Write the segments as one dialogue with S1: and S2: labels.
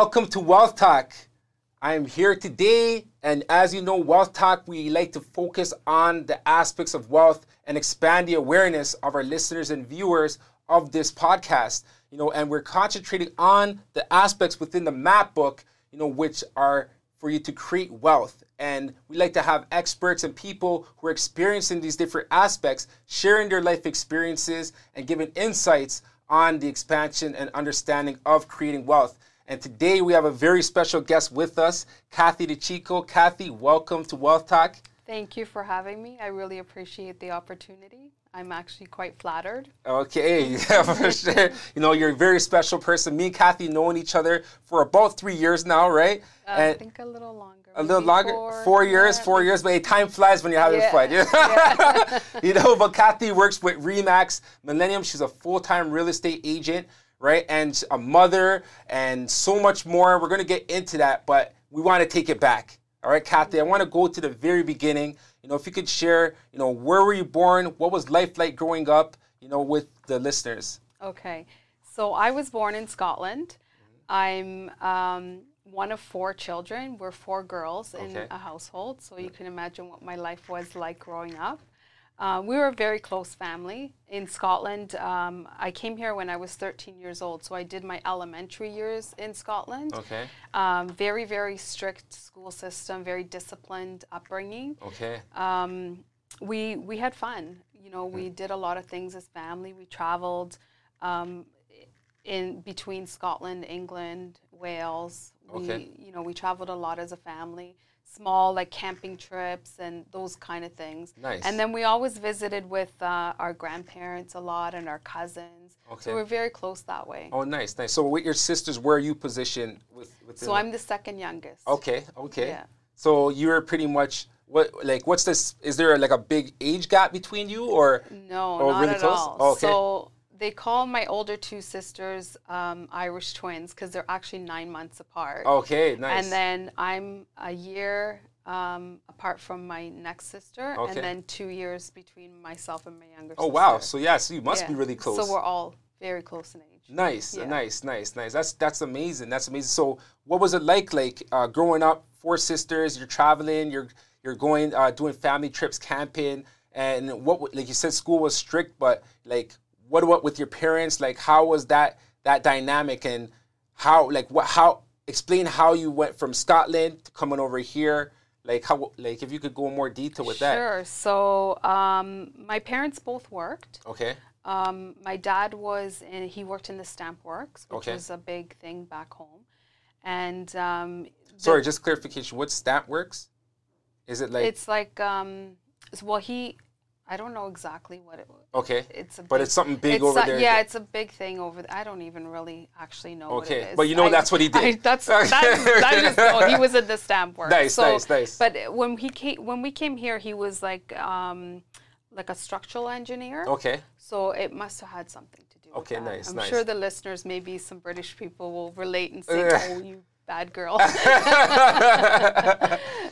S1: Welcome to Wealth Talk. I am here today, and as you know, Wealth Talk, we like to focus on the aspects of wealth and expand the awareness of our listeners and viewers of this podcast. You know, and we're concentrating on the aspects within the map book, you know, which are for you to create wealth. And we like to have experts and people who are experiencing these different aspects, sharing their life experiences and giving insights on the expansion and understanding of creating wealth. And today we have a very special guest with us, Cathie Decicco. Cathie, welcome to Wealth Talk.
S2: Thank you for having me. I really appreciate the opportunity. I'm actually quite flattered.
S1: Okay, yeah, for sure. You know, you're a very special person. Me and Cathie knowing each other for about three years now, right?
S2: Uh, I think a little longer.
S1: A little longer? Four, four years, yeah. four years, but hey, time flies when you're having yeah. fun. Yeah. you know, but Cathie works with Remax Millennium. She's a full-time real estate agent right? And a mother and so much more. We're going to get into that, but we want to take it back. All right, Cathie, I want to go to the very beginning. You know, if you could share, you know, where were you born? What was life like growing up, you know, with the listeners?
S2: Okay. So I was born in Scotland. I'm um, one of four children. We're four girls in okay. a household. So you can imagine what my life was like growing up. Uh, we were a very close family in Scotland. Um, I came here when I was 13 years old, so I did my elementary years in Scotland.
S1: Okay.
S2: Um, very, very strict school system, very disciplined upbringing.
S1: Okay.
S2: Um, we we had fun. You know, we did a lot of things as family. We traveled um, in between Scotland, England, Wales.
S1: Okay.
S2: You know, we traveled a lot as a family small like camping trips and those kind of things.
S1: Nice.
S2: And then we always visited with uh, our grandparents a lot and our cousins. Okay. So we're very close that way.
S1: Oh, nice, nice. So with your sisters, where are you positioned with? with
S2: so I'm the second youngest.
S1: Okay, okay. Yeah. So you're pretty much what like what's this? Is there like a big age gap between you or?
S2: No, or not really at close? all. Oh, okay. So they call my older two sisters um, Irish twins because they're actually nine months apart.
S1: Okay, nice.
S2: And then I'm a year um, apart from my next sister, okay. and then two years between myself and my younger sister.
S1: oh,
S2: sister.
S1: wow. So, yeah, so you must yeah. be really close.
S2: So, we're all very close in age.
S1: Nice, yeah. nice, nice, nice. That's that's amazing. That's amazing. So, what was it like, like uh, growing up? Four sisters. You're traveling. You're you're going uh, doing family trips, camping, and what like you said, school was strict, but like what what with your parents? Like how was that that dynamic and how like what how explain how you went from Scotland to coming over here? Like how like if you could go in more detail with
S2: sure.
S1: that.
S2: Sure. So um, my parents both worked.
S1: Okay.
S2: Um, my dad was in, he worked in the stamp works, which
S1: okay.
S2: was a big thing back home. And um,
S1: sorry, just clarification. What stamp works? Is it like?
S2: It's like um, well, he I don't know exactly what it was.
S1: Okay.
S2: It's a
S1: but it's something big
S2: it's
S1: over
S2: a,
S1: there.
S2: Yeah, it's a big thing over there. I don't even really actually know
S1: okay.
S2: what it is.
S1: But you know I, that's what he did. I,
S2: that's that, that is, oh, he was at the stamp work.
S1: Nice,
S2: so,
S1: nice, nice.
S2: But when he came, when we came here, he was like um, like a structural engineer.
S1: Okay.
S2: So it must have had something to do.
S1: Okay,
S2: with
S1: that. nice.
S2: I'm
S1: nice.
S2: sure the listeners, maybe some British people, will relate and say, "Oh, you bad girl.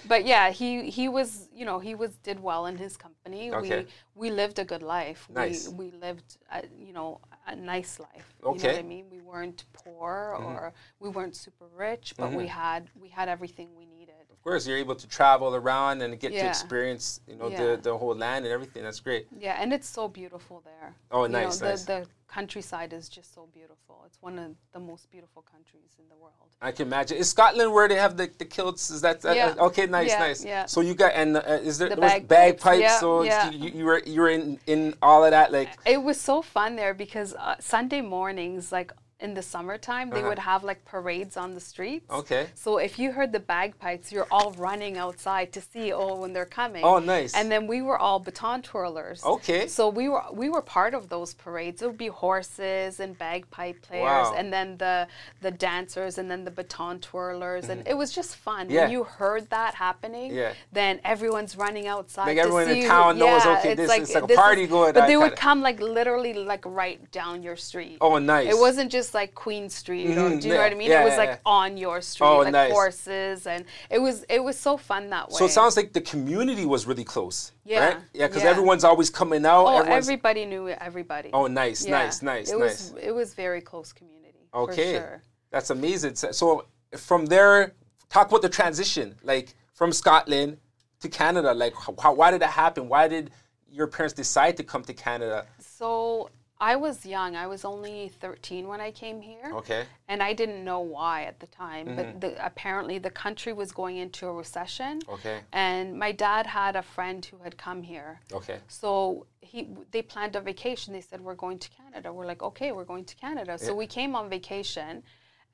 S2: But yeah, he he was you know he was did well in his company.
S1: Okay.
S2: We we lived a good life.
S1: Nice.
S2: We we lived a, you know a nice life.
S1: Okay.
S2: You know what I mean? We weren't poor mm-hmm. or we weren't super rich, but mm-hmm. we had we had everything we needed.
S1: Course, you're able to travel around and get yeah. to experience you know yeah. the the whole land and everything. That's great.
S2: Yeah, and it's so beautiful there.
S1: Oh,
S2: you
S1: nice,
S2: know,
S1: nice.
S2: The, the countryside is just so beautiful. It's one of the most beautiful countries in the world.
S1: I can imagine. Is Scotland where they have the, the kilts? Is that,
S2: yeah.
S1: Uh, okay? Nice,
S2: yeah,
S1: nice.
S2: Yeah.
S1: So you got and uh, is there
S2: the
S1: bag
S2: bagpipes?
S1: Yeah, so
S2: yeah.
S1: You, you, were you were in in all of that like.
S2: It was so fun there because uh, Sunday mornings like in the summertime, they uh-huh. would have like parades on the streets.
S1: Okay.
S2: So if you heard the bagpipes, you're all running outside to see oh when they're coming.
S1: Oh, nice.
S2: And then we were all baton twirlers.
S1: Okay.
S2: So we were we were part of those parades. It would be horses and bagpipe players,
S1: wow.
S2: and then the the dancers, and then the baton twirlers, mm-hmm. and it was just fun.
S1: Yeah.
S2: When you heard that happening,
S1: yeah.
S2: then everyone's running outside.
S1: Like everyone in
S2: you.
S1: town knows,
S2: yeah,
S1: okay, this
S2: like,
S1: is like a party
S2: is,
S1: going.
S2: But they would come like literally like right down your street.
S1: Oh, nice.
S2: It wasn't just like Queen Street mm-hmm. or do you
S1: yeah.
S2: know what I mean?
S1: Yeah,
S2: it was
S1: yeah,
S2: like on your street,
S1: Oh,
S2: like
S1: nice.
S2: horses, and it was it was so fun that way.
S1: So it sounds like the community was really close.
S2: Yeah.
S1: Right? Yeah, because everyone's always coming out.
S2: oh, everybody knew everybody.
S1: Oh, nice, nice, nice,
S2: it
S1: nice.
S2: was it was very close community.
S1: Okay.
S2: For sure.
S1: That's amazing. So- So from there, talk about the transition, like from Scotland to Canada. Like, how, why did it happen? Why did your parents decide to come to Canada?
S2: So I was young. I was only 13 when I came here.
S1: Okay.
S2: And I didn't know why at the time. Mm-hmm. But the, apparently the country was going into a recession.
S1: Okay.
S2: And my dad had a friend who had come here.
S1: Okay.
S2: So he they planned a vacation. They said, We're going to Canada. We're like, Okay, we're going to Canada. So yeah. we came on vacation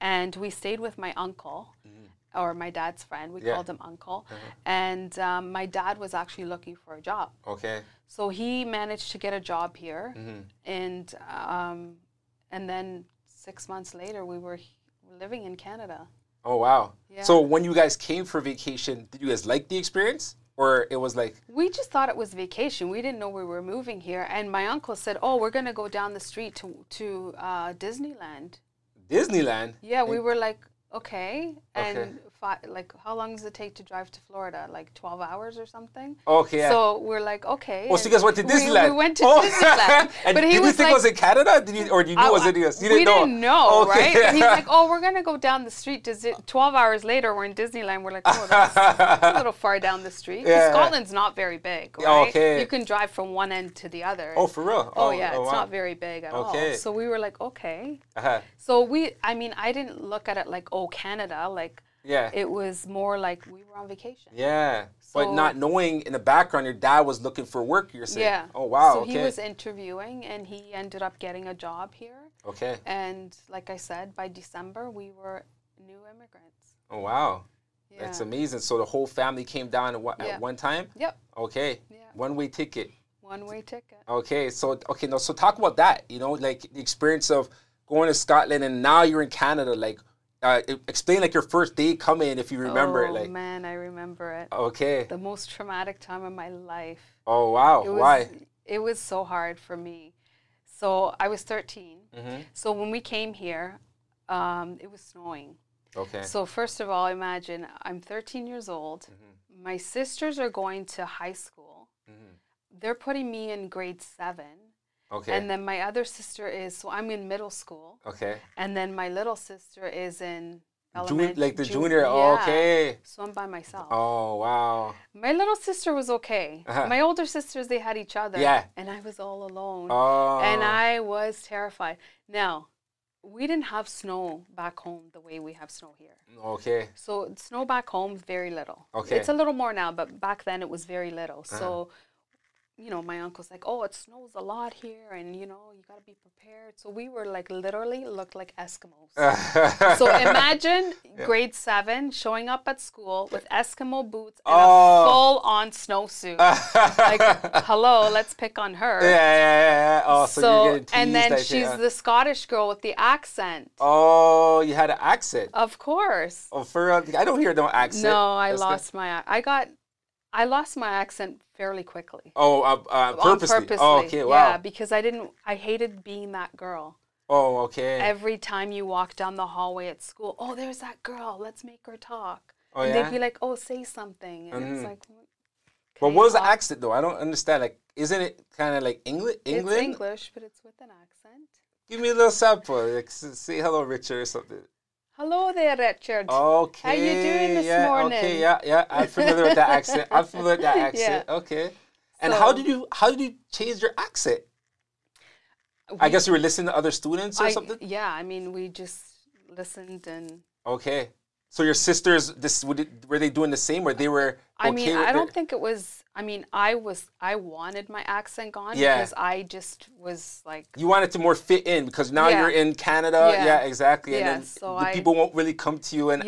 S2: and we stayed with my uncle. Mm-hmm or my dad's friend. We yeah. called him uncle. Uh-huh. And um, my dad was actually looking for a job.
S1: Okay.
S2: So he managed to get a job here, mm-hmm. and um, and then six months later, we were living in Canada.
S1: Oh wow! Yeah. So when you guys came for vacation, did you guys like the experience? Or it was like
S2: we just thought it was vacation. We didn't know we were moving here, and my uncle said, "Oh, we're gonna go down the street to to uh, Disneyland."
S1: Disneyland.
S2: Yeah, we were like, okay, and okay five, like how long does it take to drive to Florida? Like twelve hours or something.
S1: Okay. Yeah.
S2: So we're like, okay.
S1: Oh, so you guys went to Disneyland.
S2: We, we went to oh. Disneyland.
S1: and but he did was you think like, it was in Canada? Did you, or did you know it was in the US? You
S2: didn't
S1: we
S2: know. didn't know, okay. right? And he's like, oh, we're gonna go down the street. Does it? Twelve hours later, we're in Disneyland. We're like, oh, that's a little far down the street. Yeah. Scotland's not very big, right?
S1: Okay.
S2: You can drive from one end to the other.
S1: Oh, for real?
S2: Oh, oh yeah, oh, it's wow. not very big at okay. all. So we were like, okay.
S1: Uh-huh.
S2: So we, I mean, I didn't look at it like, oh, Canada, like
S1: yeah.
S2: It was more like we were on vacation.
S1: Yeah. So, but not knowing in the background your dad was looking for work, you're saying.
S2: Yeah.
S1: Oh wow.
S2: So
S1: okay.
S2: he was interviewing and he ended up getting a job here.
S1: Okay.
S2: And like I said, by December we were new immigrants.
S1: Oh wow. Yeah. That's amazing. So the whole family came down at, yeah. at one time?
S2: Yep.
S1: Okay. Yeah. One way ticket.
S2: One way ticket.
S1: Okay. So okay, no, so talk about that. You know, like the experience of going to Scotland and now you're in Canada, like uh, explain like your first day coming if you remember
S2: oh,
S1: it. Like,
S2: man, I remember it.
S1: Okay.
S2: The most traumatic time of my life.
S1: Oh wow!
S2: It was,
S1: Why?
S2: It was so hard for me. So I was 13. Mm-hmm. So when we came here, um, it was snowing.
S1: Okay.
S2: So first of all, imagine I'm 13 years old. Mm-hmm. My sisters are going to high school. Mm-hmm. They're putting me in grade seven.
S1: Okay.
S2: And then my other sister is so I'm in middle school.
S1: Okay.
S2: And then my little sister is in elementary.
S1: like the junior. Yeah. Okay.
S2: So I'm by myself.
S1: Oh wow.
S2: My little sister was okay. Uh-huh. My older sisters they had each other.
S1: Yeah.
S2: And I was all alone.
S1: Oh.
S2: And I was terrified. Now, we didn't have snow back home the way we have snow here.
S1: Okay.
S2: So snow back home very little.
S1: Okay.
S2: It's a little more now, but back then it was very little. Uh-huh. So you know, my uncle's like, oh, it snows a lot here, and you know, you got to be prepared. So we were like literally looked like Eskimos. so imagine yeah. grade seven showing up at school with Eskimo boots and oh. a full on snowsuit. like, hello, let's pick on her.
S1: Yeah, yeah, yeah. Oh, so, so
S2: and then she's the Scottish girl with the accent.
S1: Oh, you had an accent.
S2: Of course.
S1: Oh, for real? I don't hear no accent.
S2: No, I That's lost good. my. I got I lost my accent fairly quickly.
S1: Oh, uh, uh, purposely. purposely. Oh, okay, wow. Yeah,
S2: because I didn't. I hated being that girl.
S1: Oh, okay.
S2: Every time you walk down the hallway at school, oh, there's that girl. Let's make her talk.
S1: Oh,
S2: and
S1: yeah?
S2: they'd be like, oh, say something. And mm-hmm. it's like,
S1: but what was the accent though? I don't understand. Like, isn't it kind of like English? England?
S2: It's English, but it's with an accent.
S1: Give me a little sample. Like, say hello, Richard, or something.
S2: Hello there, Richard.
S1: Okay.
S2: How you doing this
S1: yeah,
S2: morning?
S1: Okay, yeah, yeah. I'm familiar with that accent. I'm familiar with that accent. Yeah. Okay. And so, how did you how did you change your accent? We, I guess you were listening to other students or
S2: I,
S1: something.
S2: Yeah, I mean, we just listened and.
S1: Okay. So your sisters, this were they doing the same, or they were?
S2: Okay I mean, I don't think it was. I mean, I was. I wanted my accent gone
S1: yeah.
S2: because I just was like.
S1: You wanted to more fit in because now yeah. you're in Canada. Yeah, yeah exactly.
S2: Yeah,
S1: and
S2: so
S1: the
S2: I,
S1: people won't really come to you and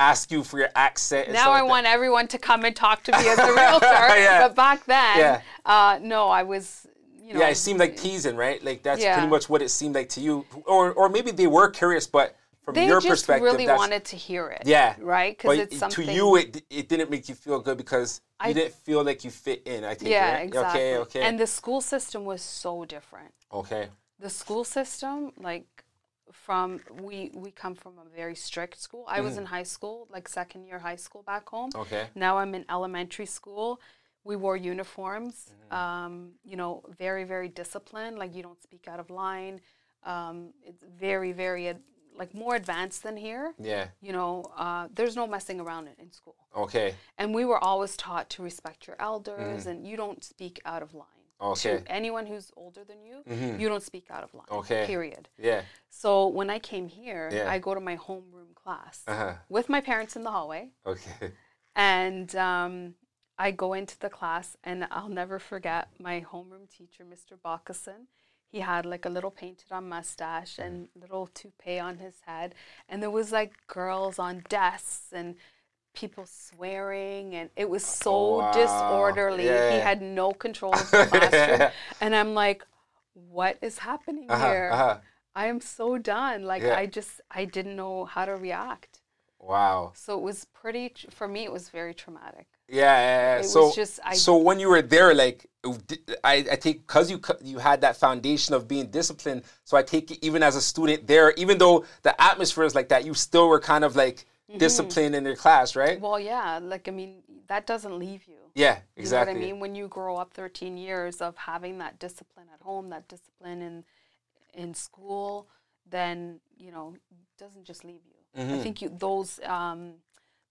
S1: ask you for your accent.
S2: now I
S1: like
S2: want everyone to come and talk to me as a realtor. But back then, uh, no, I was. You know,
S1: yeah, it seemed like teasing, right? Like that's pretty much what it seemed like to you, or or maybe they were curious, but from
S2: they
S1: your
S2: just
S1: perspective,
S2: really wanted to hear it.
S1: Yeah,
S2: right.
S1: Because it's something to you, it it didn't make you feel good because you I, didn't feel like you fit in. I think.
S2: Yeah,
S1: right?
S2: exactly.
S1: Okay, okay.
S2: And the school system was so different.
S1: Okay.
S2: The school system, like from we we come from a very strict school. I mm. was in high school, like second year high school back home.
S1: Okay.
S2: Now I'm in elementary school. We wore uniforms. Mm-hmm. Um, you know, very very disciplined. Like you don't speak out of line. Um, it's very very like more advanced than here.
S1: Yeah.
S2: You know, uh, there's no messing around in, in school.
S1: Okay.
S2: And we were always taught to respect your elders and you don't speak out of line.
S1: Mm-hmm. Okay.
S2: To anyone who's older than you,
S1: Mhm.
S2: you don't speak out of line.
S1: Okay.
S2: Period.
S1: Yeah.
S2: So when I came here,
S1: Yeah.
S2: I go to my homeroom class
S1: Uh huh.
S2: with my parents in the hallway,
S1: Okay.
S2: and um, I go into the class, and I'll never forget my homeroom teacher, Mr. Bakason. He had like a little painted on mustache and little toupee on his head, and there was like girls on desks and people swearing, and it was so
S1: Oh, wow.
S2: disorderly. He had no control of the classroom, and I'm like, "What is happening
S1: Uh huh.
S2: here?"
S1: Uh huh.
S2: I am so done. Like
S1: Yeah.
S2: I just I didn't know how to react.
S1: Wow.
S2: So it was pretty for me. It was very traumatic.
S1: Yeah, yeah, yeah. So,
S2: just- I-
S1: so when you were there, like, I, I take because you you had that foundation of being disciplined. So I take it even as a student there, even though the atmosphere is like that, you still were kind of like
S2: Mm-hmm.
S1: disciplined in your class, right?
S2: Well, yeah. Like I mean, that doesn't leave you.
S1: yeah,
S2: You
S1: exactly.
S2: know what I mean? When you grow up 13 years of having that discipline at home, that discipline in in school, then you know doesn't just leave you.
S1: Mm-hmm.
S2: I think you those um,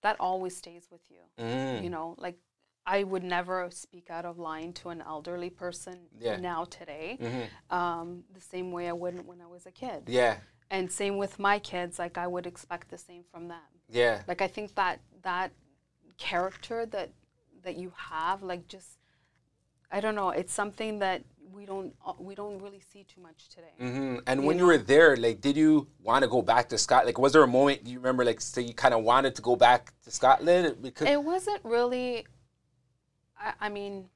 S2: that always stays with you.
S1: Mm.
S2: You know, like I would never speak out of line to an elderly person
S1: Yeah.
S2: now today,
S1: Mhm.
S2: um, the same way I wouldn't when I was a kid.
S1: Yeah,
S2: And same with my kids, like I would expect the same from them.
S1: yeah,
S2: Like I think that that character that that you have, like just I don't know, it's something that we don't uh, we don't really see too much today.
S1: hmm And when you were there, like, did you want to go back to Scotland? Like, was there a moment you remember, like, so you kind of wanted to go back to Scotland because?
S2: It wasn't really. I, I mean,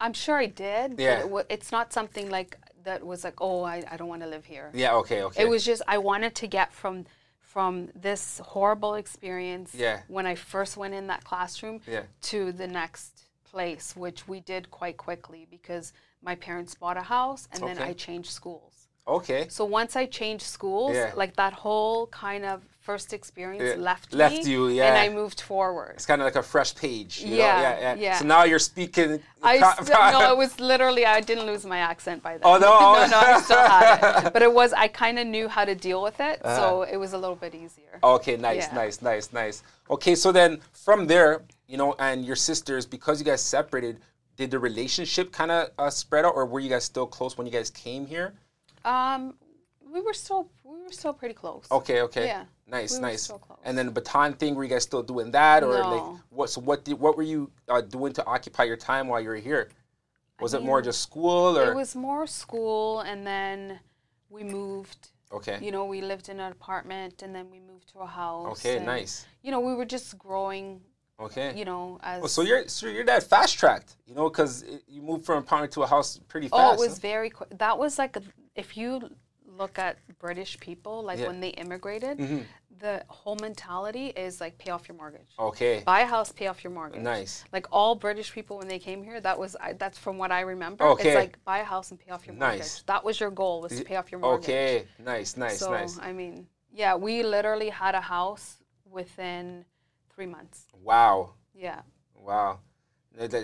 S2: I'm sure I did.
S1: Yeah.
S2: But it, it's not something like that was like, oh, I, I don't want to live here.
S1: yeah. Okay. Okay.
S2: It was just I wanted to get from from this horrible experience
S1: Yeah.
S2: when I first went in that classroom
S1: Yeah.
S2: to the next place, which we did quite quickly because my parents bought a house and then I changed schools.
S1: okay.
S2: So once I changed schools,
S1: Yeah.
S2: like that whole kind of first experience
S1: Yeah,
S2: left
S1: left
S2: me,
S1: you, yeah. and.
S2: I moved forward.
S1: It's kind of like a fresh page. You
S2: Yeah,
S1: Know? Yeah, yeah.
S2: yeah.
S1: So now you're speaking.
S2: I still, no, it was literally I didn't lose my accent by then.
S1: Oh, no?
S2: no, no, I still had it. But it was I kind of knew how to deal with it, so uh-huh. it was a little bit easier.
S1: Okay, nice, nice, nice, nice. Okay, so then from there, you know, and your sisters, because you guys separated, did the relationship kind of uh, spread out, or were you guys still close when you guys came here?
S2: Um, we were still we were still pretty close.
S1: Okay, okay.
S2: Yeah,
S1: Nice,
S2: we
S1: nice. And then the baton thing, were you guys still doing that, or like what? So what did what were you uh, doing to occupy your time while you were here? Was it more just school, or
S2: It was more school, and then we moved.
S1: okay?
S2: You know, we lived in an apartment, and then we moved to a house.
S1: Okay,
S2: and,
S1: nice.
S2: You know, we were just growing.
S1: Okay.
S2: You know, as
S1: Oh, so you're so you're that fast tracked, you know, because you moved from apartment to a house pretty fast.
S2: Oh, it was
S1: huh?
S2: very quick. That was like, a, if you look at British people, like
S1: Yeah.
S2: when they immigrated,
S1: Mhm.
S2: the whole mentality is like pay off your mortgage.
S1: Okay.
S2: Buy a house, pay off your mortgage.
S1: Nice.
S2: Like all British people when they came here, that was I, that's from what I remember.
S1: Okay.
S2: It's like buy a house and pay off your mortgage.
S1: Nice.
S2: That was your goal was to pay off your mortgage.
S1: Okay. Nice. Nice.
S2: so
S1: nice.
S2: I mean, yeah, we literally had a house within three months.
S1: Wow.
S2: Yeah.
S1: Wow.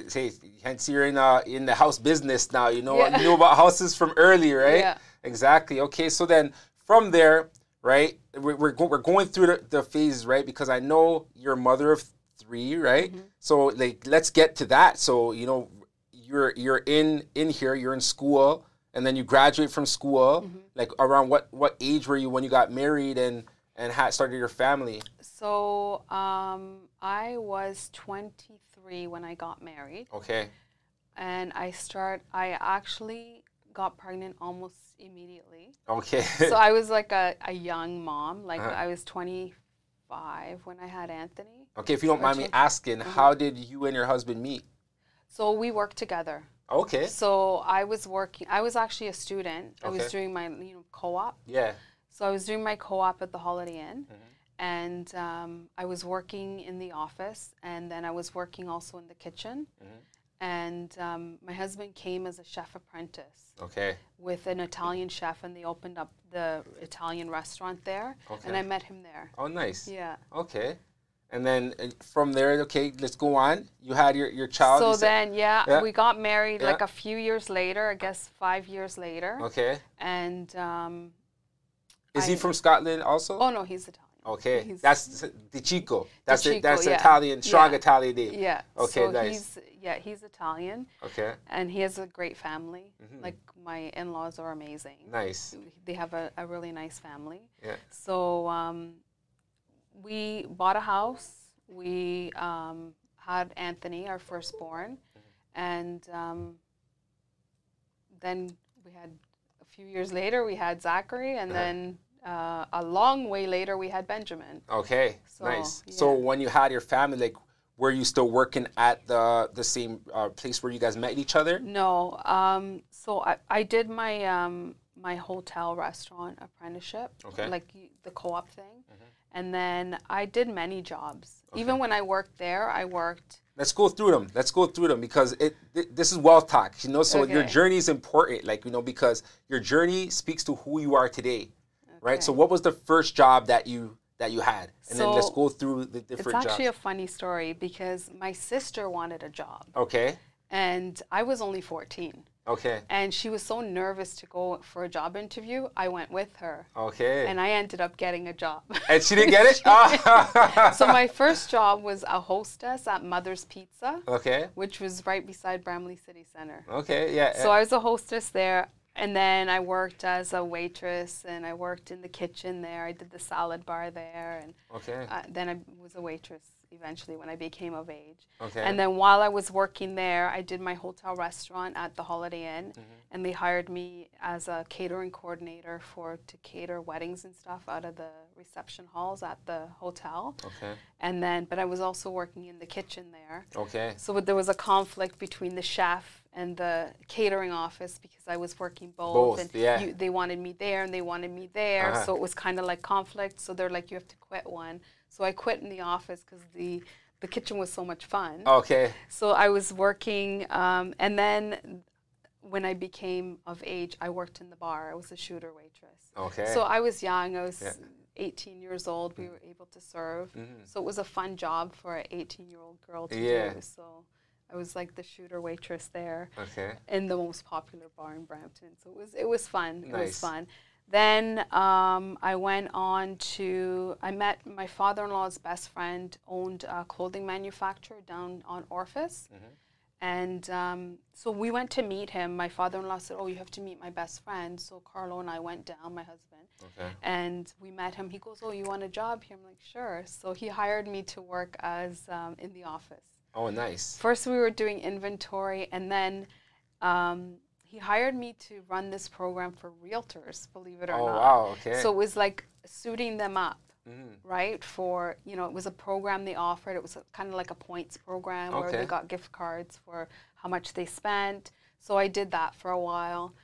S1: Say, hence you're in uh, in the house business now. You know
S2: Yeah.
S1: you know about houses from early, right?
S2: Yeah.
S1: Exactly. Okay. So then from there, right? We're we're, go- we're going through the, the phases, right? Because I know you're a mother of three, right?
S2: Mm-hmm.
S1: So like, let's get to that. So you know, you're you're in in here. You're in school, and then you graduate from school.
S2: Mm-hmm.
S1: Like around what what age were you when you got married and and had started your family?
S2: So um, I was 23 when I got married.
S1: Okay.
S2: and I start I actually got pregnant almost immediately.
S1: Okay.
S2: So I was like a, a young mom. Like
S1: Uh-huh.
S2: I was 25 when I had Anthony.
S1: Okay, if you don't mind me asking, how did you and your husband meet?
S2: So we worked together.
S1: Okay.
S2: So I was working I was actually a student.
S1: Okay.
S2: I was doing my you know co-op.
S1: Yeah.
S2: So I was doing my co-op at the Holiday Inn.
S1: Mm-hmm.
S2: And um, I was working in the office, and then I was working also in the kitchen.
S1: Mm-hmm.
S2: And um, my husband came as a chef apprentice.
S1: Okay.
S2: with an Italian chef, and they opened up the Italian restaurant there, and I met him there.
S1: Oh, nice.
S2: Yeah.
S1: Okay. And then uh, from there, okay, let's go on. You had your, your child.
S2: So
S1: you
S2: then, yeah,
S1: Yeah.
S2: we got married like a few years later. I guess five years later,
S1: Okay.
S2: and um,
S1: Is he from Scotland also?
S2: Oh no, he's Italian.
S1: okay,
S2: he's-
S1: that's the Chico. That's the,
S2: Chico,
S1: that's
S2: yeah.
S1: Italian, strong
S2: Yeah.
S1: Italian name.
S2: Yeah.
S1: Okay,
S2: so
S1: nice.
S2: He's, yeah, he's Italian,
S1: Okay,
S2: and he has a great family.
S1: Mm-hmm.
S2: Like my in-laws are amazing.
S1: nice.
S2: They have a, a really nice family.
S1: Yeah.
S2: So um, we bought a house. We um, had Anthony, our firstborn,
S1: Mm-hmm.
S2: and um, then we had few years later we had Zachary, and
S1: Uh-huh.
S2: then uh, a long way later we had Benjamin.
S1: Okay,
S2: So,
S1: nice. So when you had your family, like, were you still working at the the same uh, place where you guys met each other?
S2: No, um, so I, I did my um, my hotel restaurant apprenticeship,
S1: Okay. Mm-hmm.
S2: like the co-op thing, and then I did many jobs. Even when I worked there, I worked.
S1: Let's go through them. Let's go through them because it th- this is wealth talk, you know. So your journey is important, like you know, because your journey speaks to who you are today, right? So what was the first job that you that you had, and then let's go through the different.
S2: It's actually
S1: jobs.
S2: a funny story because my sister wanted a job,
S1: okay,
S2: and I was only fourteen,
S1: okay,
S2: and she was so nervous to go for a job interview. I went with her,
S1: okay.
S2: and I ended up getting a job.
S1: And she didn't get it. Ah.
S2: so my first job was a hostess at Mother's Pizza.
S1: okay,
S2: which was right beside Bramalea City Center.
S1: okay, yeah.
S2: So I was a hostess there, and then I worked as a waitress, and I worked in the kitchen there. I did the salad bar there, and
S1: okay,
S2: uh, then I was a waitress eventually when I became of age.
S1: okay.
S2: And then while I was working there, I did my hotel restaurant at the Holiday Inn,
S1: Mm-hmm.
S2: and they hired me as a catering coordinator for to cater weddings and stuff out of the reception halls at the hotel.
S1: okay,
S2: And then, but I was also working in the kitchen there.
S1: okay,
S2: So there was a conflict between the chef and the catering office because I was working both.
S1: Both,
S2: and
S1: yeah.
S2: you, they wanted me there and they wanted me there.
S1: Uh-huh.
S2: So it was kind of like conflict. So they're like, you have to quit one. So I quit in the office because the, the kitchen was so much fun.
S1: okay,
S2: So I was working, um, and then when I became of age, I worked in the bar. I was a shooter waitress.
S1: okay.
S2: So I was young. I was
S1: Yeah.
S2: 18 years old. We were able to serve.
S1: Mhm.
S2: So it was a fun job for an 18 year old girl to
S1: Yeah.
S2: do. So I was like the shooter waitress there
S1: okay,
S2: in the most popular bar in Brampton. So it was it was fun. It
S1: Nice.
S2: was fun. Then um, I went on to I met my father-in-law's best friend owned a clothing manufacturer down on Orfus.
S1: Mm-hmm.
S2: And um, so we went to meet him. My father-in-law said, "Oh, you have to meet my best friend." So Carlo and I went down, my husband,
S1: okay,
S2: and we met him. He goes, "Oh, you want a job here?" I'm like, "Sure." So he hired me to work as um, in the office.
S1: oh, nice.
S2: First, we were doing inventory, and then um, he hired me to run this program for realtors. Believe it or
S1: Oh,
S2: not.
S1: wow, okay.
S2: So it was like suiting them up,
S1: Mhm.
S2: right? For you know, it was a program they offered. It was kind of like a points program where they got gift cards for how much they spent. So I did that for a while,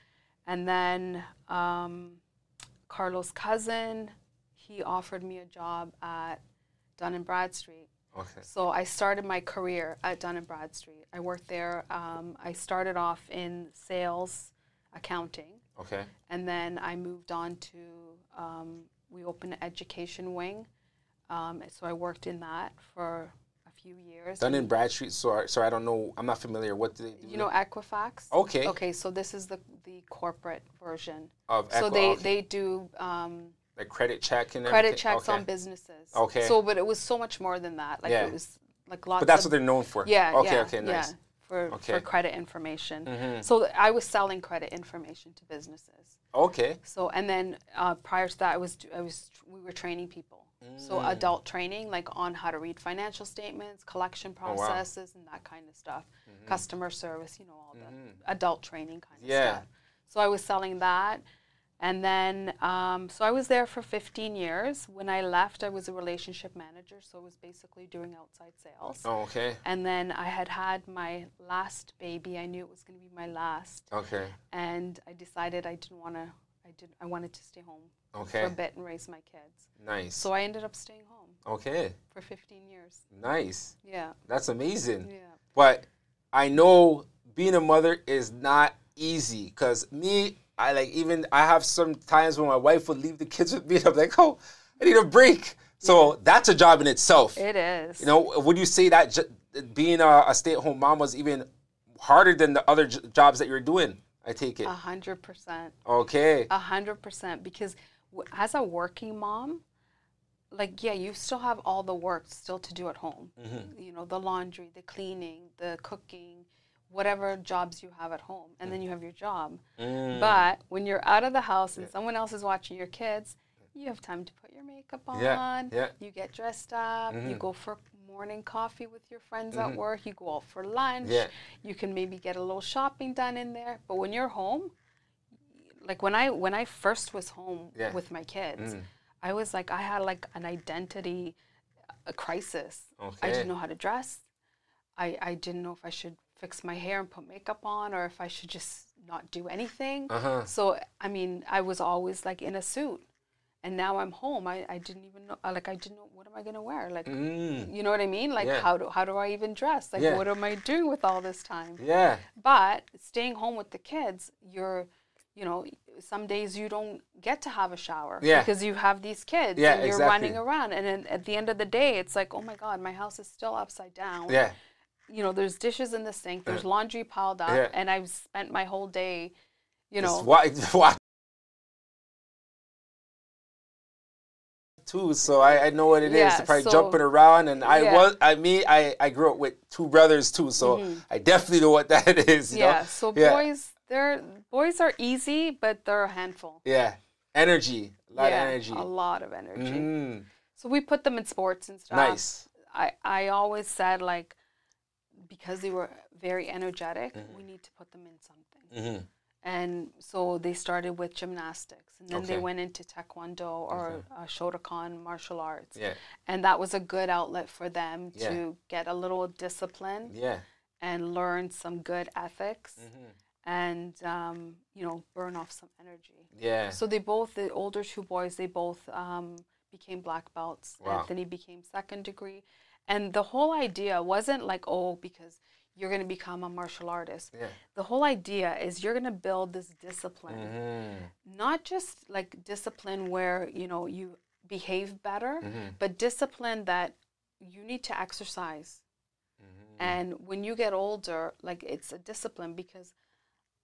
S2: and then um, Carlo's cousin, he offered me a job at Dun and Bradstreet.
S1: Okay,
S2: So I started my career at Dun and Bradstreet. I worked there. Um, I started off in sales, accounting,
S1: okay,
S2: and then I moved on to um, we opened an education wing. Um, so I worked in that for a few years.
S1: Dun and Bradstreet. So, so I don't know. I'm not familiar. What do they do?
S2: you know Equifax.
S1: Okay.
S2: Okay, so this is the the corporate version.
S1: Of
S2: so they
S1: okay.
S2: they do. Um,
S1: like credit check and
S2: credit
S1: everything?
S2: checks
S1: okay.
S2: on businesses.
S1: Okay.
S2: So, but it was so much more than that. Like
S1: Yeah.
S2: it was like lots.
S1: But that's what they're known for.
S2: Yeah.
S1: Okay.
S2: yeah,
S1: okay. Nice.
S2: Yeah, for
S1: Okay.
S2: for credit information.
S1: Mhm.
S2: So I was selling credit information to businesses.
S1: Okay.
S2: So and then uh, prior to that, I was I was we were training people. So
S1: Mm.
S2: adult training, like on how to read financial statements, collection
S1: Oh, wow.
S2: processes, and that kind of stuff. Customer service, you know, all the
S1: Mhm.
S2: adult training kind of
S1: Yeah.
S2: stuff. So I was selling that. And then, um, so I was there for 15 years. When I left, I was a relationship manager, so I was basically doing outside sales.
S1: Oh, okay.
S2: And then I had had my last baby. I knew it was going to be my last,
S1: Okay.
S2: and I decided I didn't want to. I did. I wanted to stay home Okay. for a bit and raise my kids.
S1: Nice.
S2: So I ended up staying home
S1: okay.
S2: for 15 years.
S1: Nice.
S2: Yeah,
S1: That's amazing.
S2: yeah.
S1: But I know being a mother is not easy because me, I like even I have some times when my wife would leave the kids with me and I'm like, oh, I need a break. So that's a job in itself.
S2: It is.
S1: You know, would you say that being a, a stay-at-home mom was even harder than the other j- jobs that you're doing? I take it.
S2: a hundred percent.
S1: Okay.
S2: A hundred percent because as a working mom, like yeah, you still have all the work still to do at home. Mm-hmm. You know, the laundry, the cleaning, the cooking, whatever jobs you have at home, and mm. then you have your job. Mm. But when you're out of the house and yeah. someone else is watching your kids, you have time to put your makeup on.
S1: Yeah. yeah.
S2: You get dressed up. Mm-hmm. You go for morning coffee with your friends mm-hmm. at work. You go out for lunch. Yeah. You can maybe get a little shopping done in there. But when you're home, like when I when I first was home with my kids, mm. I was like I had like an identity a crisis. Okay. I didn't know how to dress. I I didn't know if I should fix my hair and put makeup on or if I should just not do anything. Uh-huh. So I mean, I was always like in a suit and now I'm home. I, I didn't even know like I didn't know what am I gonna wear like mm. you know what I mean like yeah. how do how do I even dress like yeah. what am I doing with all this time
S1: yeah
S2: but staying home with the kids you're you know some days you don't get to have a shower yeah. because you have these kids yeah, and you're exactly. running around and then at the end of the day it's like oh my god my house is still upside down
S1: yeah
S2: you know there's dishes in the sink there's laundry piled up yeah. and I've spent my whole day you know
S1: why why too, so I, I know what it yeah, is to probably so, jumping around. And I yeah. was, I mean, I, I grew up with two brothers too, so mm-hmm. I definitely know what that is.
S2: yeah.
S1: Know?
S2: So boys, they're boys are easy, but they're a handful.
S1: Yeah, energy, a lot of energy,
S2: a lot of energy. Mm. So we put them in sports and stuff.
S1: Nice.
S2: I I always said like because they were very energetic, mm-hmm. we need to put them in something. Mm-hmm and so they started with gymnastics and then okay. they went into taekwondo or uh, shotokan martial arts
S1: yeah.
S2: and that was a good outlet for them yeah. to get a little discipline
S1: yeah.
S2: and learn some good ethics mm-hmm. and um, you know burn off some energy
S1: yeah
S2: so they both the older two boys they both um, became black belts wow. anthony became second degree and the whole idea wasn't like oh because you're going to become a martial artist.
S1: Yeah.
S2: The whole idea is you're going to build this discipline. Mm-hmm. Not just like discipline where, you know, you behave better, mm-hmm. but discipline that you need to exercise. Mm-hmm. And when you get older, like it's a discipline because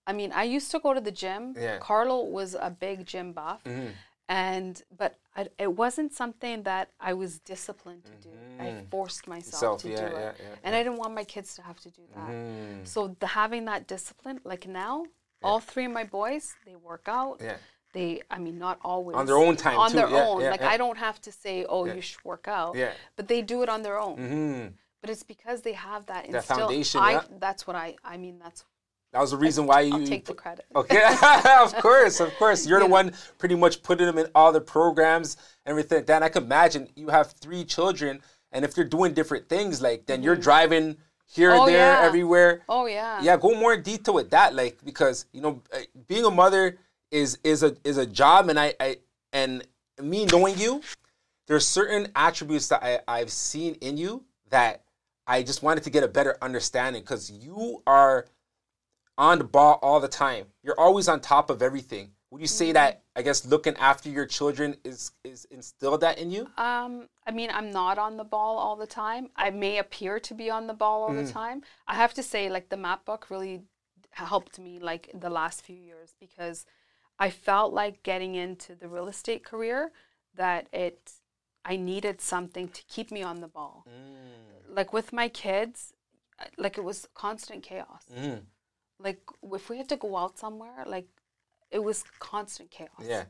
S2: I mean, I used to go to the gym.
S1: Yeah.
S2: Carlo was a big gym buff. Mm-hmm and but I, it wasn't something that I was disciplined to do. Mm-hmm. I forced myself Self, to yeah, do it, yeah, yeah, and I didn't want my kids to have to do that. Mm-hmm. So the having that discipline, like now, all three of my boys, they work out.
S1: Yeah.
S2: They, I mean, not always
S1: on their own time.
S2: On
S1: too.
S2: their own, like I don't have to say, "Oh, you should work out."
S1: Yeah.
S2: But they do it on their own.
S1: Mm-hmm.
S2: But it's because they have that
S1: instill. That foundation.
S2: I, That's what I. I mean, that's
S1: that was the reason why you
S2: I'll take the credit.
S1: Okay, of course, of course. You're the one pretty much putting them in all the programs, everything. Dan, I can imagine you have three children, and if you're doing different things, like then mm-hmm. you're driving here, oh, there, yeah. everywhere.
S2: Oh yeah.
S1: Yeah, go more in detail with that, like because you know, uh, being a mother is is a is a job, and I, I and me knowing you, there's certain attributes that I I've seen in you that I just wanted to get a better understanding because you are on the ball all the time. You're always on top of everything. Would you say mm-hmm. that I guess looking after your children is is instilled that in you?
S2: Um, I mean, I'm not on the ball all the time. I may appear to be on the ball all mm. the time. I have to say, like the map book really helped me like the last few years because I felt like getting into the real estate career that it I needed something to keep me on the ball. Mm. Like with my kids, like it was constant chaos. Mm like if we had to go out somewhere, like it was constant chaos.
S1: Yeah.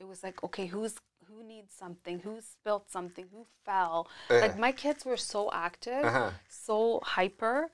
S2: It was like, okay, who's who needs something? Who spilled something? Who fell? Like my kids were so active, uh-huh. so hyper.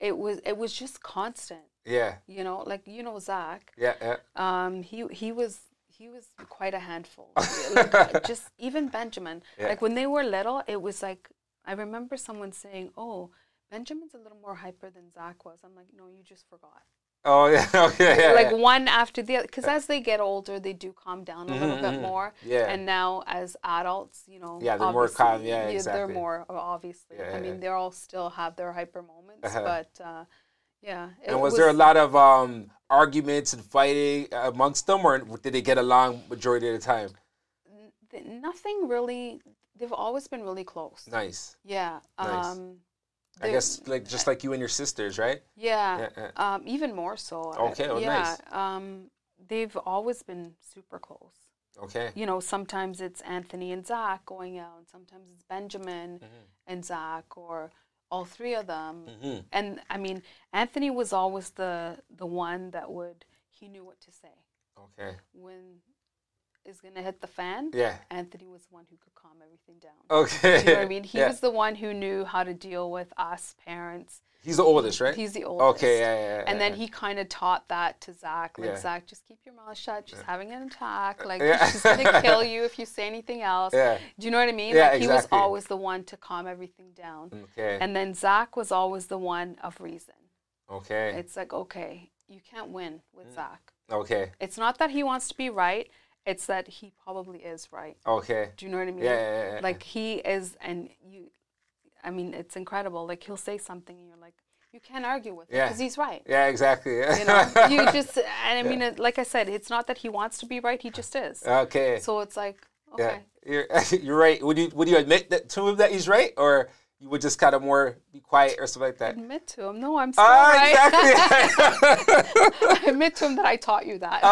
S2: It was it was just constant.
S1: Yeah.
S2: You know, like you know Zach.
S1: Yeah, yeah.
S2: Um, he he was he was quite a handful. like, just even Benjamin. Yeah. Like when they were little, it was like I remember someone saying, "Oh, Benjamin's a little more hyper than Zach was. I'm like, no, you just forgot.
S1: Oh yeah, okay, yeah.
S2: Like
S1: yeah.
S2: one after the other, because as they get older, they do calm down a mm-hmm, little bit mm-hmm. more.
S1: Yeah.
S2: And now as adults, you know,
S1: yeah, they're more calm. Yeah, exactly.
S2: They're more obviously. Yeah, I mean, they all still have their hyper moments, uh-huh. but uh, yeah.
S1: And was, was, there a lot of um, arguments and fighting amongst them, or did they get along majority of the time?
S2: N- nothing really. They've always been really close.
S1: Nice.
S2: Yeah.
S1: Nice. Um, I guess like just like you and your sisters, right?
S2: Yeah, yeah. Um, even more so.
S1: Okay, oh,
S2: yeah,
S1: nice.
S2: Um, they've always been super close.
S1: Okay.
S2: You know, sometimes it's Anthony and Zach going out, and sometimes it's Benjamin mm-hmm. and Zach, or all three of them. Mm-hmm. And I mean, Anthony was always the the one that would he knew what to say.
S1: Okay.
S2: When is going to hit the fan,
S1: yeah.
S2: Anthony was the one who could calm everything down.
S1: Okay.
S2: you know what I mean? He yeah. was the one who knew how to deal with us parents.
S1: He's the oldest, right?
S2: He's the oldest.
S1: Okay, yeah, yeah. yeah
S2: and then
S1: yeah.
S2: he kind of taught that to Zach. Like. Zach, just keep your mouth shut. She's having an attack. Like,
S1: Yeah.
S2: she's going to kill you if you say anything else.
S1: Yeah.
S2: Do you know what I mean?
S1: Yeah,
S2: like, he was always the one to calm everything down.
S1: Okay.
S2: And then Zach was always the one of reason.
S1: okay.
S2: It's like, okay, you can't win with
S1: Mm.
S2: Zach.
S1: okay.
S2: It's not that he wants to be right, it's that he probably is right.
S1: Okay.
S2: Do you know what I mean?
S1: Yeah, yeah, yeah, yeah.
S2: Like he is, and you, I mean, it's incredible. Like he'll say something, and you're like, you can't argue with it
S1: Yeah.
S2: because he's right.
S1: Yeah, exactly.
S2: You know, you just, and I mean, it, like I said, it's not that he wants to be right; he just is.
S1: okay.
S2: So it's like,
S1: yeah,
S2: okay,
S1: you're you're right. Would you would you admit that to him that he's right, or you would just kind of more be quiet or something like that?
S2: admit to him. No, I'm still
S1: Ah,
S2: right.
S1: exactly.
S2: admit to him that I taught you that.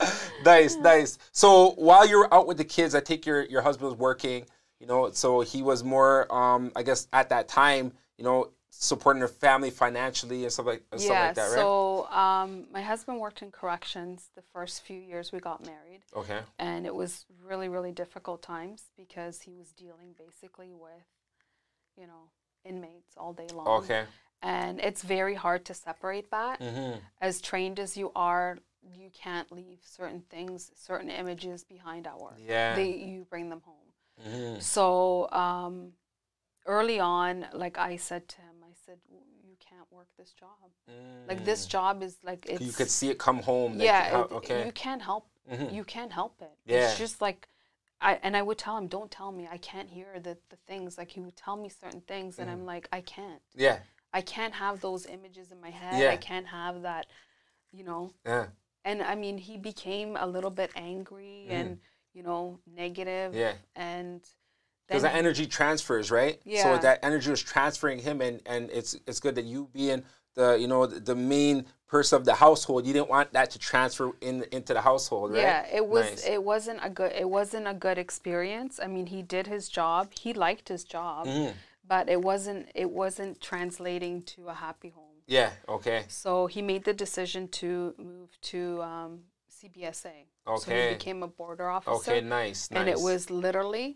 S1: nice, nice. So while you're out with the kids, I take your your husband was working. You know, so he was more, um, I guess, at that time, you know, supporting their family financially and stuff like stuff
S2: yeah.
S1: like that, right?
S2: so um, my husband worked in corrections the first few years we got married.
S1: okay.
S2: and it was really really difficult times because he was dealing basically with you know inmates all day long
S1: Okay.
S2: and it's very hard to separate that
S1: Mm-hmm.
S2: as trained as you are you can't leave certain things certain images behind our
S1: Yeah.
S2: they you bring them home
S1: Mm-hmm.
S2: so um, early on like i said to him i said you can't work this job like this job is like it's
S1: Mm. you could see it come home. like,
S2: yeah
S1: how- okay.
S2: you can't help
S1: Mhm.
S2: you can't help it
S1: Yeah.
S2: it's just like I, and I would tell him, don't tell me. I can't hear the, the things. Like he would tell me certain things, and
S1: Mm-hmm.
S2: I'm like, I can't.
S1: yeah.
S2: I can't have those images in my head.
S1: Yeah.
S2: I can't have that, you know.
S1: Yeah.
S2: And I mean, he became a little bit angry and you know negative.
S1: Yeah.
S2: And
S1: Because that energy transfers, right?
S2: Yeah.
S1: So that energy was transferring him, and and it's it's good that you being the you know the, the main person of the household, you didn't want that to transfer in into the household, right?
S2: Yeah, it was.
S1: Nice.
S2: It wasn't a good. It wasn't a good experience. I mean, he did his job. He liked his job,
S1: Mm-hmm.
S2: but it wasn't. It wasn't translating to a happy home.
S1: Yeah. Okay.
S2: So he made the decision to move to um, CBSA. So he became a border officer.
S1: Okay. Nice. Nice.
S2: And it was literally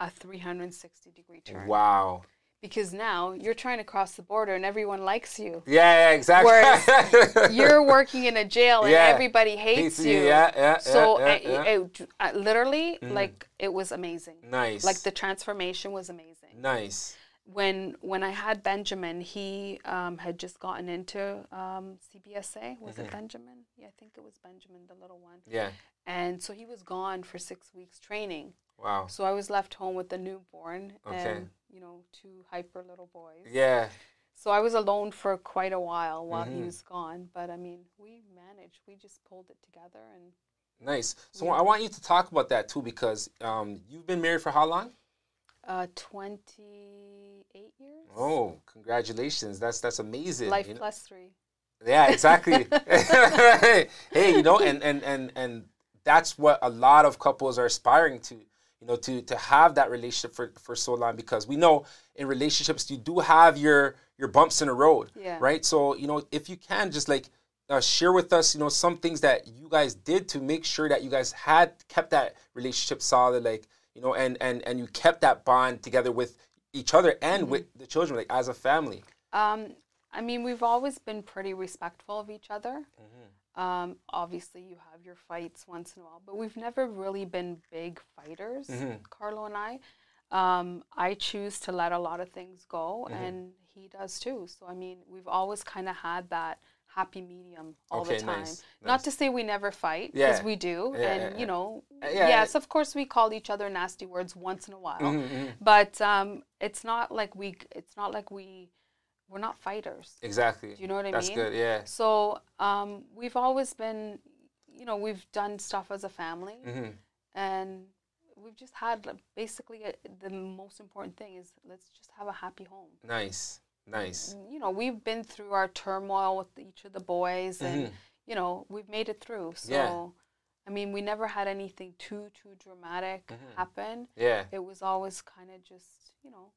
S2: a 360 degree turn.
S1: Wow.
S2: Because now you're trying to cross the border and everyone likes you.
S1: Yeah. Yeah. Exactly.
S2: Whereas you're working in a jail and
S1: Yeah.
S2: everybody hates you.
S1: yeah, yeah,
S2: So
S1: yeah, yeah, Mm.
S2: it- it- uh, literally, like it was amazing.
S1: nice.
S2: Like the transformation was amazing.
S1: nice.
S2: When when I had Benjamin, he um, had just gotten into um, CBSA. Was
S1: Mm-hmm.
S2: it Benjamin? Yeah, I think it was Benjamin, the little one.
S1: Yeah.
S2: And so he was gone for six weeks training.
S1: Wow.
S2: So I was left home with the newborn
S1: Okay.
S2: and you know two hyper little boys.
S1: Yeah.
S2: So I was alone for quite a while while
S1: Mm-hmm.
S2: he was gone. But I mean, we managed. We just pulled it together and
S1: Nice. So I want you to talk about that too because um, you've been married for how long?
S2: Uh, 28 years.
S1: Oh, congratulations! That's that's amazing.
S2: Life
S1: you know?
S2: plus three.
S1: Yeah, exactly. hey, you know, and and and and that's what a lot of couples are aspiring to. You know, to to have that relationship for for so long because we know in relationships you do have your your bumps in the road,
S2: Yeah.
S1: right? So you know, if you can just like uh, share with us, you know, some things that you guys did to make sure that you guys had kept that relationship solid, like you know, and and and you kept that bond together with each other and with the children, like as a family.
S2: Um, I mean, we've always been pretty respectful of each other.
S1: Mm-hmm.
S2: Um, obviously, you have your fights once in a while, but we've never really been big fighters,
S1: Mm-hmm.
S2: Carlo and I. Um, I choose to let a lot of things go,
S1: Mm-hmm.
S2: and he does too. So, I mean, we've always kind of had that happy medium all
S1: Okay,
S2: the time.
S1: nice,
S2: Not to say we never fight, because
S1: Yeah.
S2: we do,
S1: Yeah,
S2: and
S1: yeah,
S2: you know,
S1: Uh, yeah,
S2: yes, of course, we call each other nasty words once in a while,
S1: Mm-hmm,
S2: but um, it's not like we. It's not like we. We're not fighters.
S1: Exactly.
S2: Do you know what I
S1: That's
S2: mean?
S1: good. Yeah.
S2: So um, we've always been, you know, we've done stuff as a family,
S1: hmm
S2: and we've just had like, basically a, the most important thing is let's just have a happy home.
S1: Nice. Nice.
S2: You know, we've been through our turmoil with each of the boys, and
S1: Mhm.
S2: you know, we've made it through. So
S1: Yeah.
S2: I mean, we never had anything too too dramatic mm-hmm. happen.
S1: Yeah.
S2: It was always kind of just, you know.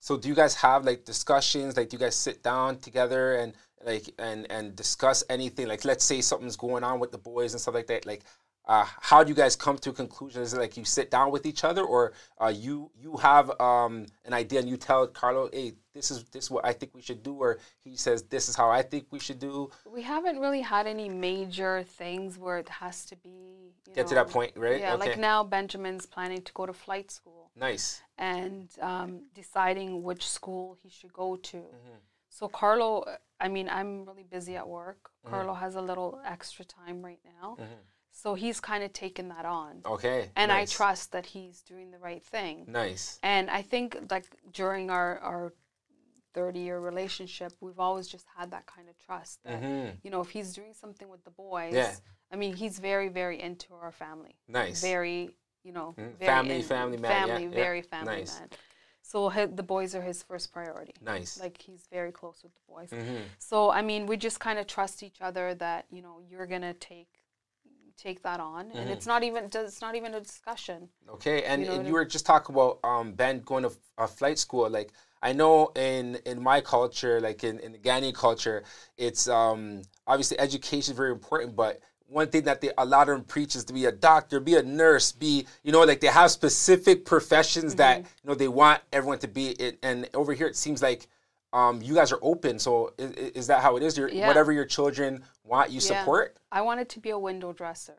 S1: So do you guys have like discussions? Like, do you guys sit down together and like and and discuss anything? Like, let's say something's going on with the boys and stuff like that. Like, uh, how do you guys come to a conclusion? Is it like you sit down with each other, or uh, you you have um, an idea and you tell Carlo, "Hey, this is this is what I think we should do," or he says, "This is how I think we should do."
S2: We haven't really had any major things where it has to be.
S1: Get know, to that point, right?
S2: Yeah, okay. like now Benjamin's planning to go to flight school.
S1: Nice.
S2: And um, deciding which school he should go to. Mm-hmm. So Carlo, I mean, I'm really busy at work. Mm-hmm. Carlo has a little extra time right now. Mm-hmm so he's kind of taken that on.
S1: Okay.
S2: And nice. I trust that he's doing the right thing.
S1: Nice.
S2: And I think like during our our 30 year relationship, we've always just had that kind of trust that mm-hmm. you know, if he's doing something with the boys, yeah. I mean, he's very very into our family.
S1: Nice.
S2: Very, you know,
S1: mm-hmm. family in, family man.
S2: Family,
S1: yeah,
S2: very yeah. family nice. man. So the boys are his first priority.
S1: Nice.
S2: Like he's very close with the boys. Mm-hmm. So I mean, we just kind of trust each other that you know you're gonna take take that on, mm-hmm. and it's not even it's not even a discussion.
S1: Okay, and you, know and you were just talking about um, Ben going to a flight school. Like I know in in my culture, like in in the Ghanaian culture, it's um, obviously education is very important, but one thing that they a lot of them preach is to be a doctor, be a nurse, be you know like they have specific professions mm-hmm. that you know they want everyone to be. It, and over here, it seems like um, you guys are open. So is, is that how it is? Your, yeah. Whatever your children want, you yeah. support.
S2: I wanted to be a window dresser.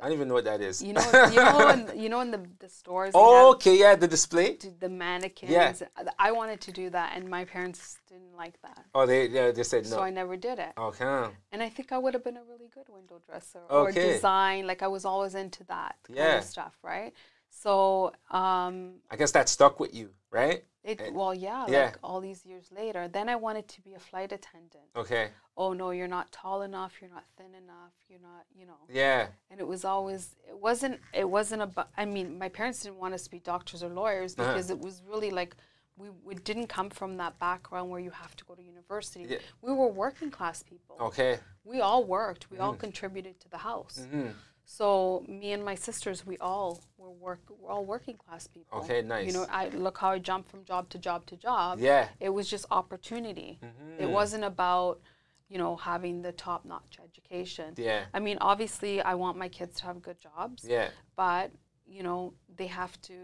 S1: I don't even know what that is.
S2: You know, you know, in, you know, in the, the stores.
S1: Oh, okay, yeah, the display.
S2: The mannequins. Yeah. I wanted to do that, and my parents didn't like that.
S1: Oh, they yeah, they said no.
S2: So I never did it.
S1: Okay.
S2: And I think I would have been a really good window dresser or design. Like I was always into that kind yeah. of stuff, right? So um,
S1: I guess that stuck with you, right?
S2: It, well, yeah, yeah, like all these years later. Then I wanted to be a flight attendant.
S1: Okay.
S2: Oh no, you're not tall enough. You're not thin enough. You're not, you know.
S1: Yeah.
S2: And it was always. It wasn't. It wasn't about. I mean, my parents didn't want us to be doctors or lawyers uh-huh. because uh-huh. it was really like. We, we didn't come from that background where you have to go to university. Yeah. We were working class people.
S1: Okay.
S2: We all worked. We mm. all contributed to the house. Mm-hmm. So me and my sisters, we all were work, we're all working class people.
S1: Okay, nice.
S2: You know, I look how I jumped from job to job to job.
S1: Yeah.
S2: It was just opportunity. Mm-hmm. It wasn't about, you know, having the top notch education.
S1: Yeah.
S2: I mean, obviously, I want my kids to have good jobs.
S1: Yeah.
S2: But you know, they have to,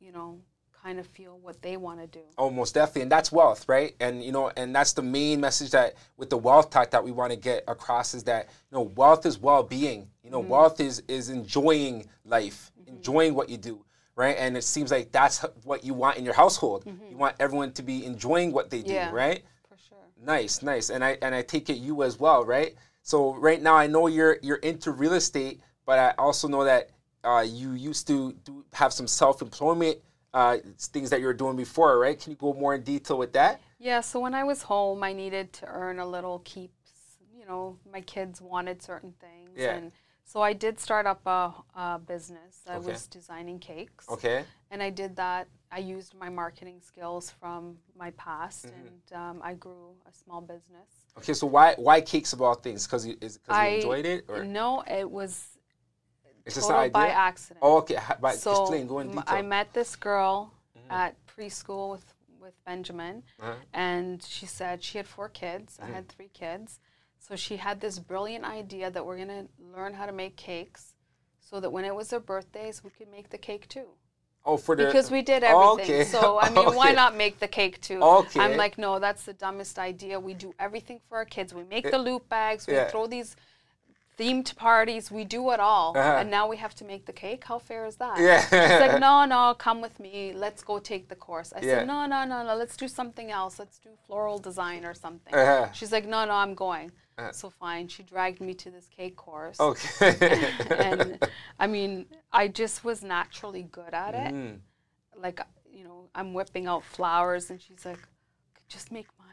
S2: you know, kind of feel what they want to do.
S1: Oh, most definitely, and that's wealth, right? And you know, and that's the main message that with the wealth talk that we want to get across is that you know, wealth is well-being. You know, mm-hmm. wealth is is enjoying life, mm-hmm. enjoying what you do, right? And it seems like that's what you want in your household. Mm-hmm. You want everyone to be enjoying what they do,
S2: yeah,
S1: right?
S2: For sure.
S1: Nice, nice, and I and I take it you as well, right? So right now, I know you're you're into real estate, but I also know that uh, you used to do have some self-employment uh, things that you were doing before, right? Can you go more in detail with that?
S2: Yeah, so when I was home, I needed to earn a little keeps. You know, my kids wanted certain things.
S1: Yeah.
S2: And so I did start up a, a business. I
S1: okay.
S2: was designing cakes.
S1: Okay.
S2: And I did that. I used my marketing skills from my past, mm-hmm. and um, I grew a small business.
S1: Okay, so why why cakes of all things? Because you, is you enjoyed it, or
S2: no? It was
S1: it's just an idea?
S2: by accident.
S1: Oh, okay. By,
S2: so
S1: explain, go in detail.
S2: I met this girl mm-hmm. at preschool with, with Benjamin, uh-huh. and she said she had four kids. Mm-hmm. I had three kids. So she had this brilliant idea that we're going to learn how to make cakes so that when it was their birthdays, we could make the cake too.
S1: Oh, for the
S2: because we did everything. Okay. So I mean, okay. why not make the cake too?
S1: Okay.
S2: I'm like, no, that's the dumbest idea. We do everything for our kids. We make the loop bags. We yeah. throw these themed parties. We do it all, uh-huh. and now we have to make the cake. How fair is that?
S1: Yeah.
S2: She's like, no, no, come with me. Let's go take the course. I yeah. said, no, no, no, no. Let's do something else. Let's do floral design or something. Uh-huh. She's like, no, no, I'm going. Uh-huh. So fine. She dragged me to this cake course.
S1: Okay.
S2: and I mean, I just was naturally good at it. Mm. Like, you know, I'm whipping out flowers, and she's like, just make mine.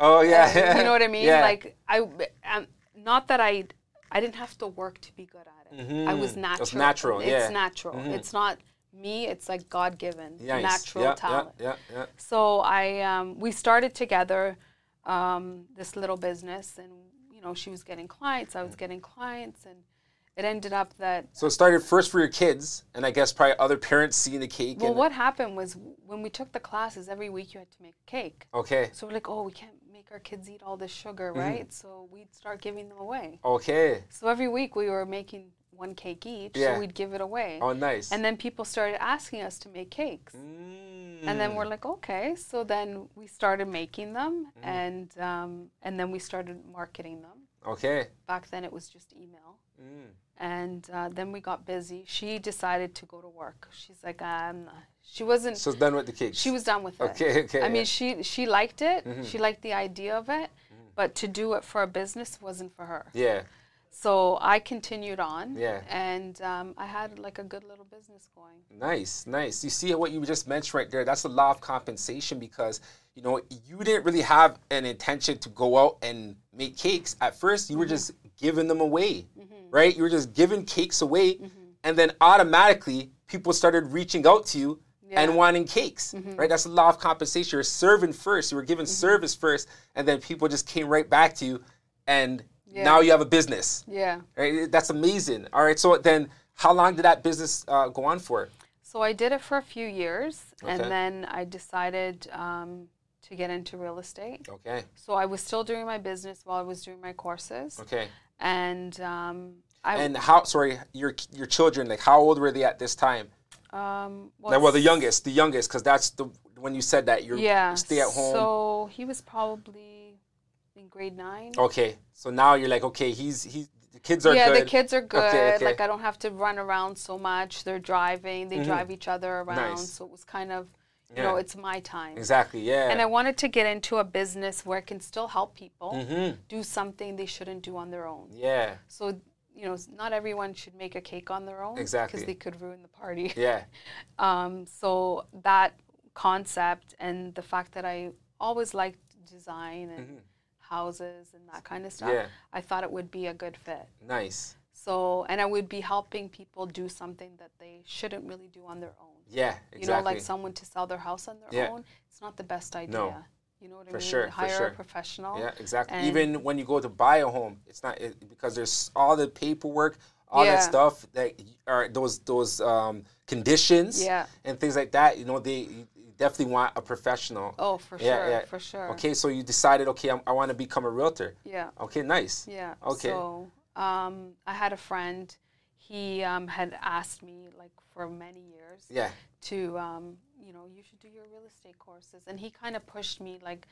S1: Oh yeah.
S2: you know what I mean?
S1: Yeah.
S2: Like I, um, not that I I didn't have to work to be good at it. Mm-hmm. I was natural.
S1: It's natural, Yeah.
S2: it's natural. Mm-hmm. It's not me. It's like God given, natural
S1: yeah,
S2: talent.
S1: Yeah, yeah, yeah.
S2: So I, um, we started together um, this little business, and you know, she was getting clients, I was getting clients, and it ended up that
S1: So it started first for your kids, and I guess probably other parents seeing the cake.
S2: well, what happened was when we took the classes, every week you had to make a cake.
S1: Okay.
S2: So we're like, oh, we can't make our kids eat all this sugar,
S1: Mm-hmm.
S2: right? So we'd start giving them away.
S1: Okay.
S2: So every week we were making one cake each,
S1: Yeah.
S2: so we'd give it away.
S1: Oh, nice.
S2: And then people started asking us to make cakes. Mm. And then
S1: Mm.
S2: we're like, okay. So then we started making them,
S1: Mm-hmm.
S2: and um, and then we started marketing them.
S1: Okay.
S2: Back then it was just email.
S1: Mm.
S2: And uh, then we got busy. She decided to go to work. She's like, um, she wasn't.
S1: So it's done with the cakes.
S2: she was done with it.
S1: Okay, okay,
S2: I mean, she she liked it.
S1: Mm-hmm.
S2: She liked the idea of it, but to do it for a business wasn't for her.
S1: Yeah.
S2: So I continued on.
S1: Yeah.
S2: And um, I had like a good little business going.
S1: Nice, nice. You see what you just mentioned right there? That's a law of compensation because you know you didn't really have an intention to go out and make cakes at first. You were just giving them away, right? You were just giving cakes away, and then automatically people started reaching out to you and wanting cakes, right? That's a law of compensation. You're serving first. You were giving service first, and then people just came right back to you, and now you have a business.
S2: Yeah.
S1: Right? That's amazing. All right. So then, how long did that business uh, go on for?
S2: So I did it for a few years,
S1: Okay.
S2: and then I decided um, to get into real estate.
S1: Okay.
S2: So I was still doing my business while I was doing my courses,
S1: Okay.
S2: and um, I
S1: And how? Sorry, your your children. Like, how old were they at this time?
S2: um,
S1: Like, well, the youngest, the youngest, because that's the when you said that you're
S2: yeah
S1: stay at home.
S2: So he was probably in grade nine.
S1: okay. So now you're like, okay, he's he's the kids are good.
S2: yeah,
S1: good.
S2: the kids are good.
S1: Okay, okay. Mm-hmm.
S2: Like I don't have to run around so much. They're driving. They drive each other around.
S1: Nice.
S2: So it was kind of, you know, it's my time.
S1: Exactly. Yeah.
S2: And I wanted to get into a business where I can still help people
S1: Mhm.
S2: do something they shouldn't do on their own.
S1: Yeah.
S2: So, you know, not everyone should make a cake on their own.
S1: Exactly.
S2: Because they could ruin the party.
S1: Yeah.
S2: Um, so that concept and the fact that I always liked design and houses and that kind of stuff.
S1: Yeah.
S2: I thought it would be a good fit.
S1: Nice.
S2: So, and I would be helping people do something that they shouldn't really do on their own.
S1: Yeah. Exactly.
S2: You know, like someone to sell their house on their
S1: Yeah.
S2: own, it's not the best idea. You know what I
S1: For
S2: mean?
S1: sure, for
S2: Hire
S1: sure.
S2: a professional.
S1: Yeah, exactly.
S2: And-
S1: Even when you go to buy a home, it's not it, because there's all the paperwork, all
S2: Yeah.
S1: that stuff that are those those um, conditions
S2: Yeah.
S1: and things like that. You know, they you definitely want a professional.
S2: Oh, for
S1: Yeah,
S2: sure,
S1: yeah.
S2: for sure.
S1: Okay, so you decided, okay, I'm, I want to become a realtor.
S2: Yeah.
S1: Okay, nice.
S2: Yeah.
S1: Okay.
S2: So um, I had a friend. He um, had asked me like for many years
S1: Yeah.
S2: to um, you know you should do your real estate courses, and he kind of pushed me like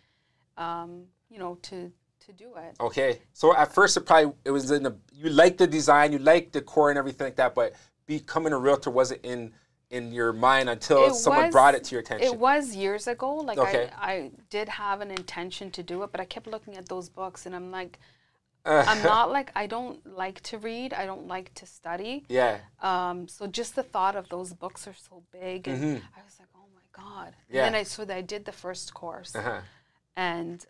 S2: um, you know to to do it.
S1: Okay. So at first, it probably it was in the you liked the design, you liked the core and everything like that, but becoming a realtor wasn't in in your mind until
S2: It
S1: someone
S2: was-
S1: brought it to your attention.
S2: It was years ago. Like
S1: Okay.
S2: I, I did have an intention to do it, but I kept looking at those books, and I'm like, I'm not like I don't like to read. I don't like to study.
S1: yeah.
S2: Um, so just the thought of those books are so big, and I was like, oh my god. And
S1: Mm-hmm. Yeah.
S2: then I so I did the first course,
S1: Uh-huh.
S2: and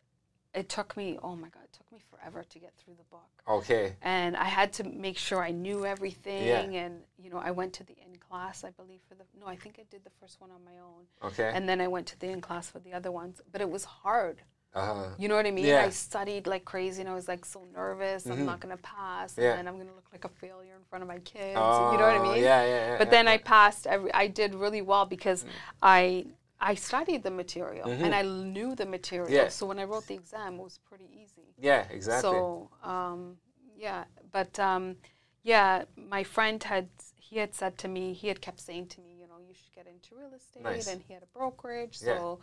S2: it took me oh my god, it took me forever to get through the book.
S1: Okay.
S2: And I had to make sure I knew everything, yeah. and you know I went to the in class, I believe for the no, I think I did the first one on my own,
S1: Okay.
S2: and then I went to the in class for the other ones. But it was hard.
S1: Uh-huh.
S2: You know what I mean?
S1: Yeah. Mm-hmm.
S2: I studied like crazy, and I was like so nervous. I'm not gonna pass,
S1: Yeah.
S2: and I'm gonna look like a failure in front of my kids. you know what I
S1: Oh,
S2: mean?
S1: Yeah, yeah, yeah.
S2: But
S1: yeah,
S2: then. I passed. Every, I did really well because I I studied the material and I knew the material.
S1: Mm-hmm. Yeah.
S2: So when I wrote the exam, it was pretty easy.
S1: Yeah, exactly.
S2: So um, yeah, but um, yeah, my friend had he had said to me, he had kept saying to me, you know, you should get into real estate,
S1: Nice.
S2: and he had a brokerage. So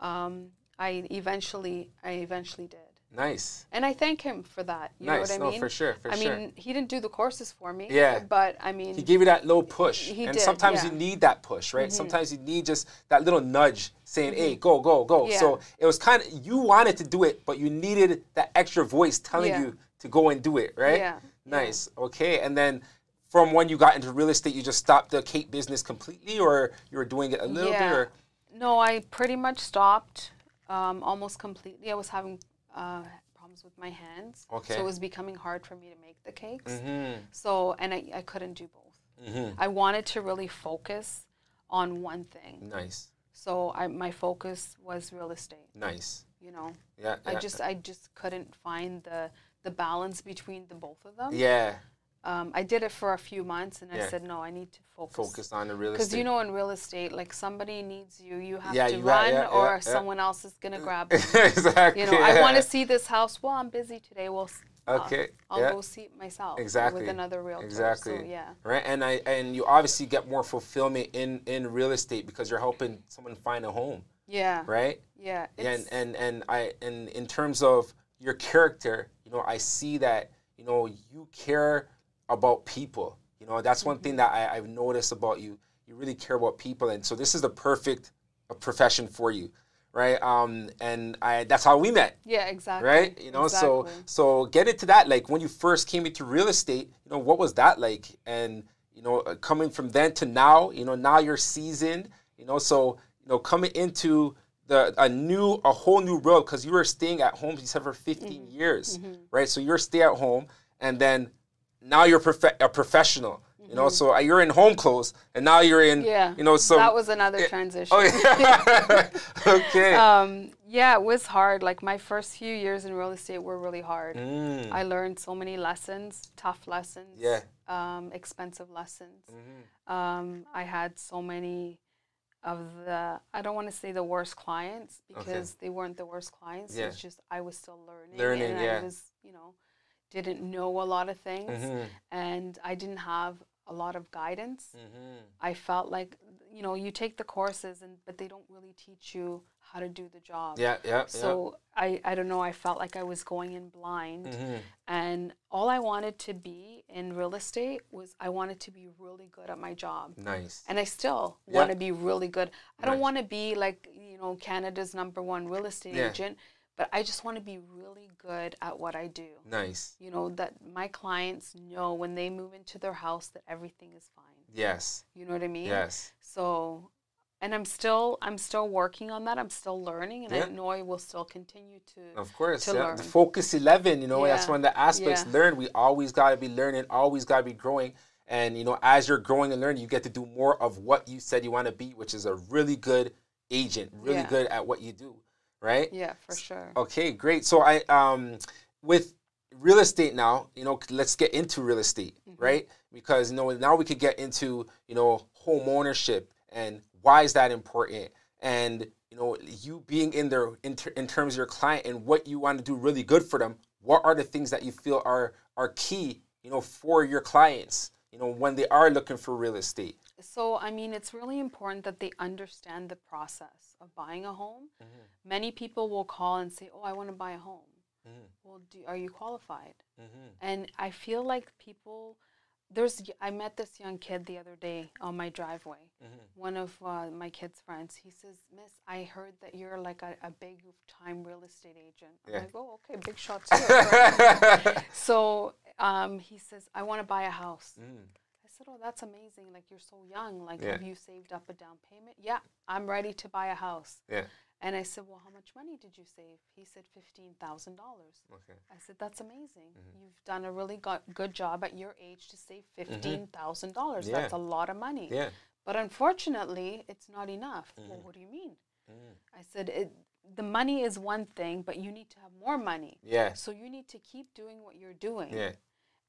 S2: um, I eventually I eventually did.
S1: nice.
S2: And I thank him for that. You know
S1: Nice.
S2: what I
S1: No,
S2: mean?
S1: for sure, for
S2: I
S1: sure.
S2: mean, he didn't do the courses for me.
S1: Yeah.
S2: But I mean,
S1: He gave you that little push.
S2: He
S1: and
S2: did,
S1: sometimes
S2: yeah. Mm-hmm.
S1: you need that push, right? Sometimes you need just that little nudge saying, hey, go, go, go.
S2: Yeah.
S1: So it was kind of, you wanted to do it, but you needed that extra voice telling
S2: Yeah.
S1: you to go and do it, right?
S2: Yeah,
S1: Nice. Okay. And then from when you got into real estate, you just stopped the cake business completely or you were doing it a little bit or?
S2: No, I pretty much stopped um, almost completely. I was having uh, problems with my hands.
S1: Okay.
S2: So it was becoming hard for me to make the cakes.
S1: Mhm.
S2: So, and I, I couldn't do both.
S1: Mhm.
S2: I wanted to really focus on one thing.
S1: Nice.
S2: So I, my focus was real estate,
S1: Nice.
S2: you know.
S1: Yeah.
S2: I
S1: yeah.
S2: just I just couldn't find the the balance between the both of them.
S1: Yeah.
S2: Um, I did it for a few months, and I said, no, I need to focus.
S1: Focus on the real estate.
S2: Because you know, in real estate, like somebody needs you, you have to run, or someone else is gonna grab you.
S1: exactly.
S2: You know, I want to see this house. Well, I'm busy today. Well,
S1: okay,
S2: I'll go see it myself.
S1: Exactly.
S2: With another realtor.
S1: Exactly.
S2: So, yeah.
S1: Right, and I and you obviously get more fulfillment in in real estate because you're helping someone find a home.
S2: Yeah.
S1: Right.
S2: Yeah.
S1: and and and I and in terms of your character, you know, I see that you know you care about people. You know, that's one mm-hmm. thing that I, I've noticed about you. You really care about people, and so this is the perfect profession for you right um and i that's how we met
S2: yeah exactly
S1: right you know
S2: exactly.
S1: so so get into that like when you first came into real estate you know what was that like and you know uh, coming from then to now you know now you're seasoned you know so you know coming into the a new a whole new world because you were staying at home you said for 15 mm-hmm. years mm-hmm. right so you're stay at home and then now you're prof- a professional you know, mm-hmm. so uh, you're in home clothes, and now you're in,
S2: yeah.
S1: you know, so
S2: that was another transition.
S1: Oh, yeah. okay.
S2: Um, yeah, it was hard. Like my first few years in real estate were really hard. Mm. I learned so many lessons, tough lessons,
S1: yeah,
S2: um, expensive lessons. Mm-hmm. Um, I had so many of the I don't want to say the worst clients because okay. they weren't the worst clients. Yeah. It's just I was still learning.
S1: Learning,
S2: and
S1: yeah.
S2: I was, you know, didn't know a lot of things mm-hmm. and I didn't have a lot of guidance. Mm-hmm. I felt like you know you take the courses and but they don't really teach you how to do the job.
S1: Yeah, yeah.
S2: So yeah. I I don't know. I felt like I was going in blind, mm-hmm. and all I wanted to be in real estate was I wanted to be really good at my job.
S1: Nice.
S2: And I still yeah. want to be really good. I nice. don't want to be like you know Canada's number one real estate yeah. agent but I just want to be really good at what I do.
S1: Nice.
S2: You know, that my clients know when they move into their house that everything is fine.
S1: Yes.
S2: You know what I mean?
S1: Yes.
S2: So and I'm still I'm still working on that. I'm still learning and yeah. I know I will still continue to
S1: Of course.
S2: To
S1: yeah.
S2: learn.
S1: Focus eleven, you know, yeah. that's one of the aspects. Learn. We always gotta be learning, always gotta be growing. And you know, as you're growing and learning, you get to do more of what you said you want to be, which is a really good agent, really good at what you do right?
S2: Yeah, for sure.
S1: Okay, great. So I um with real estate now, you know, let's get into real estate, mm-hmm. right? Because you know now we could get into you know home ownership and why is that important and you know you being in there in, ter- in terms of your client and what you want to do really good for them what are the things that you feel are are key you know for your clients you know when they are looking for real estate
S2: so i mean it's really important that they understand the process of buying a home, mm-hmm. many people will call and say, "Oh, I want to buy a home." Mm-hmm. Well, do, are you qualified? Mm-hmm. And I feel like people. There's. I met this young kid the other day on my driveway. Mm-hmm. One of uh, my kid's friends. He says, "Miss, I heard that you're like a, a big time real estate agent." I'm like, "Oh, okay, big shots." so um, he says, "I want to buy a house." Mm said, "Oh, that's amazing! Like you're so young. Like yeah. have you saved up a down payment?" Yeah, I'm ready to buy a house.
S1: Yeah.
S2: And I said, "Well, how much money did you save?" He said, 15000 dollars."
S1: Okay.
S2: I said, "That's amazing. Mm-hmm. You've done a really go- good job at your age to save mm-hmm. fifteen thousand mm-hmm. dollars. Yeah. That's a lot of money."
S1: Yeah.
S2: But unfortunately, it's not enough. Mm-hmm. Well, what do you mean? Mm. I said, it, the money is one thing, but you need to have more money.
S1: Yeah.
S2: So you need to keep doing what you're doing.
S1: Yeah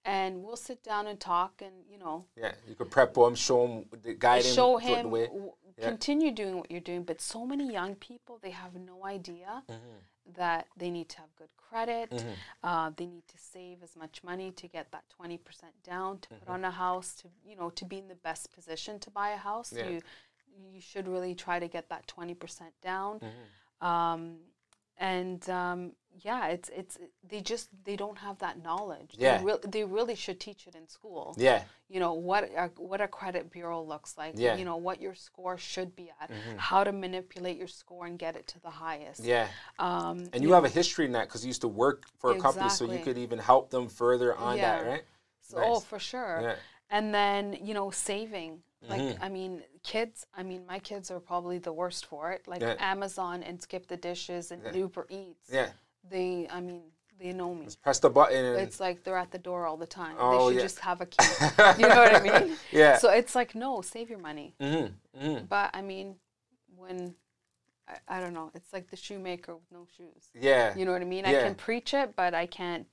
S2: and we'll sit down and talk and you know
S1: yeah you could prep him show him guide him
S2: show him w- yeah. continue doing what you're doing but so many young people they have no idea mm-hmm. that they need to have good credit mm-hmm. uh, they need to save as much money to get that 20% down to mm-hmm. put on a house to you know to be in the best position to buy a house yeah. you you should really try to get that 20% down mm-hmm. um, and um, yeah, it's it's they just they don't have that knowledge.
S1: Yeah,
S2: they, re- they really should teach it in school.
S1: Yeah,
S2: you know what a, what a credit bureau looks like.
S1: Yeah,
S2: you know what your score should be at. Mm-hmm. How to manipulate your score and get it to the highest.
S1: Yeah,
S2: um,
S1: and you, you have know, a history in that because you used to work for a exactly. company, so you could even help them further on yeah. that, right?
S2: So, oh, nice. Oh, for sure. Yeah. And then you know saving like, mm-hmm. I mean, kids, I mean, my kids are probably the worst for it. Like yeah. Amazon and Skip the Dishes and. Uber Eats.
S1: Yeah.
S2: They, I mean, they know me.
S1: Just press the button.
S2: it's like they're at the door all the time. Oh, they should yeah. just have a key. you know what I mean?
S1: Yeah.
S2: So it's like, no, save your money.
S1: Mm-hmm. Mm-hmm.
S2: But I mean, when, I, I, don't know, it's like the shoemaker with no shoes.
S1: Yeah.
S2: You know what I mean?
S1: Yeah.
S2: I can preach it, but I can't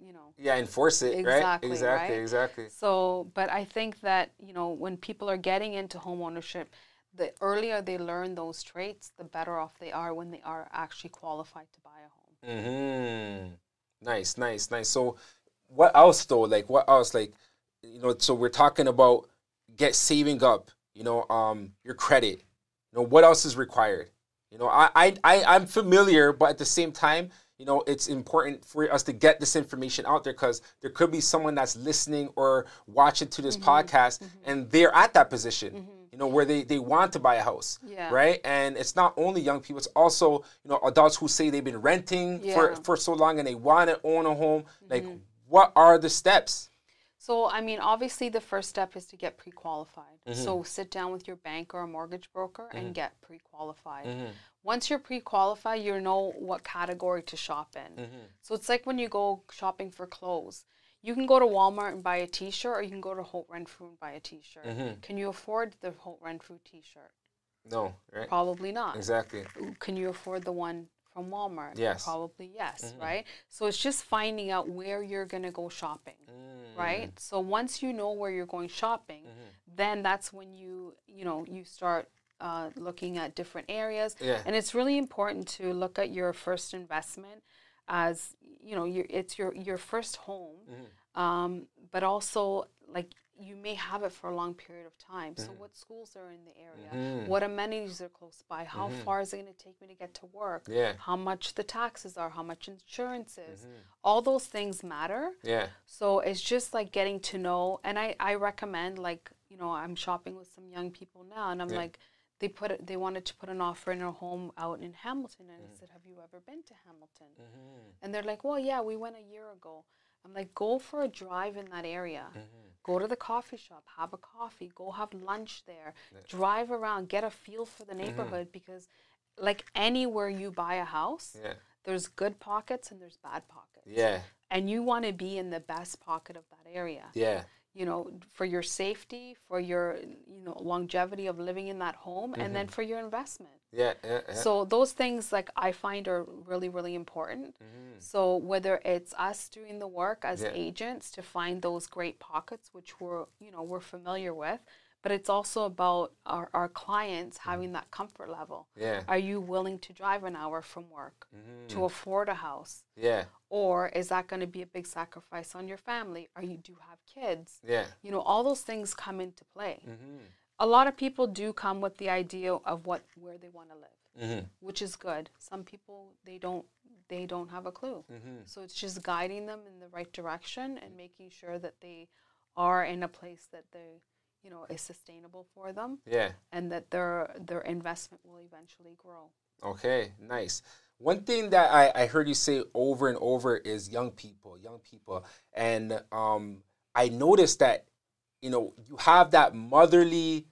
S2: you know.
S1: Yeah, enforce it,
S2: exactly,
S1: right? Exactly,
S2: right?
S1: exactly.
S2: So, but I think that you know when people are getting into home ownership, the earlier they learn those traits, the better off they are when they are actually qualified to buy a home.
S1: Mm-hmm. Nice, nice, nice. So, what else though? Like, what else? Like, you know, so we're talking about get saving up. You know, um, your credit. You know, what else is required? You know, I, I, I I'm familiar, but at the same time, you know, it's important for us to get this information out there because there could be someone that's listening or watching to this mm-hmm. podcast, mm-hmm. and they're at that position. You know, where they, they want to buy a house.
S2: Yeah.
S1: Right? And it's not only young people, it's also, you know, adults who say they've been renting yeah. for, for so long and they want to own a home. Mm-hmm. Like, what are the steps?
S2: So, I mean, obviously, the first step is to get pre qualified. Mm-hmm. So, sit down with your bank or a mortgage broker mm-hmm. and get pre qualified. Mm-hmm. Once you're pre qualified, you know what category to shop in. Mm-hmm. So, it's like when you go shopping for clothes you can go to Walmart and buy a T-shirt, or you can go to Holt Renfrew and buy a T-shirt. Mm-hmm. Can you afford the Holt Renfrew T-shirt?
S1: No, right?
S2: Probably not.
S1: Exactly.
S2: Can you afford the one from Walmart?
S1: Yes.
S2: Probably yes, mm-hmm. right? So it's just finding out where you're going to go shopping, mm-hmm. right? So once you know where you're going shopping, mm-hmm. then that's when you, you know, you start uh, looking at different areas.
S1: Yeah.
S2: And it's really important to look at your first investment as you know your it's your your first home mm-hmm. um, but also like you may have it for a long period of time mm-hmm. so what schools are in the area mm-hmm. what amenities are close by how mm-hmm. far is it going to take me to get to work
S1: yeah.
S2: how much the taxes are how much insurance is mm-hmm. all those things matter
S1: yeah
S2: so it's just like getting to know and i i recommend like you know i'm shopping with some young people now and i'm yeah. like they put it, they wanted to put an offer in a home out in Hamilton, and mm-hmm. I said, "Have you ever been to Hamilton?" Mm-hmm. And they're like, "Well, yeah, we went a year ago." I'm like, "Go for a drive in that area. Mm-hmm. Go to the coffee shop, have a coffee, go have lunch there, yeah. drive around, get a feel for the mm-hmm. neighborhood because, like anywhere you buy a house,
S1: yeah.
S2: there's good pockets and there's bad pockets.
S1: Yeah.
S2: And you want to be in the best pocket of that area.
S1: Yeah
S2: you know, for your safety, for your, you know, longevity of living in that home, mm-hmm. and then mm-hmm. for your investment.
S1: Yeah, yeah, yeah,
S2: So those things, like I find, are really, really important. Mm-hmm. So whether it's us doing the work as yeah. agents to find those great pockets, which we're, you know, we're familiar with, but it's also about our, our clients having that comfort level.
S1: Yeah.
S2: Are you willing to drive an hour from work mm. to afford a house?
S1: Yeah.
S2: Or is that going to be a big sacrifice on your family? Are you do have kids?
S1: Yeah.
S2: You know, all those things come into play. Mm-hmm. A lot of people do come with the idea of what where they want to live, mm-hmm. which is good. Some people they don't they don't have a clue. Mm-hmm. So it's just guiding them in the right direction and making sure that they are in a place that they you know is sustainable for them.
S1: Yeah.
S2: And that their their investment will eventually grow.
S1: Okay nice. One thing that I, I heard you say over and over is young people young people. And um, i noticed that you know you have that motherly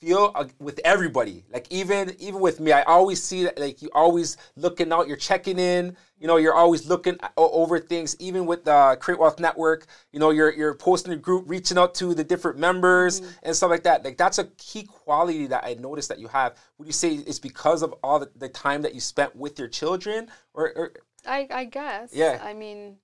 S1: feel uh, with everybody. Like even even with me i always see that like you always looking out you're checking in you know you're always looking over things. Even with the create wealth network you know you're you're posting a group reaching out to the different members mm-hmm. and stuff like that. Like that's a key quality that i noticed that you have. Would you say it's because of all the, the time that you spent with your children? Or, or
S2: I, I guess.
S1: Yeah.
S2: I mean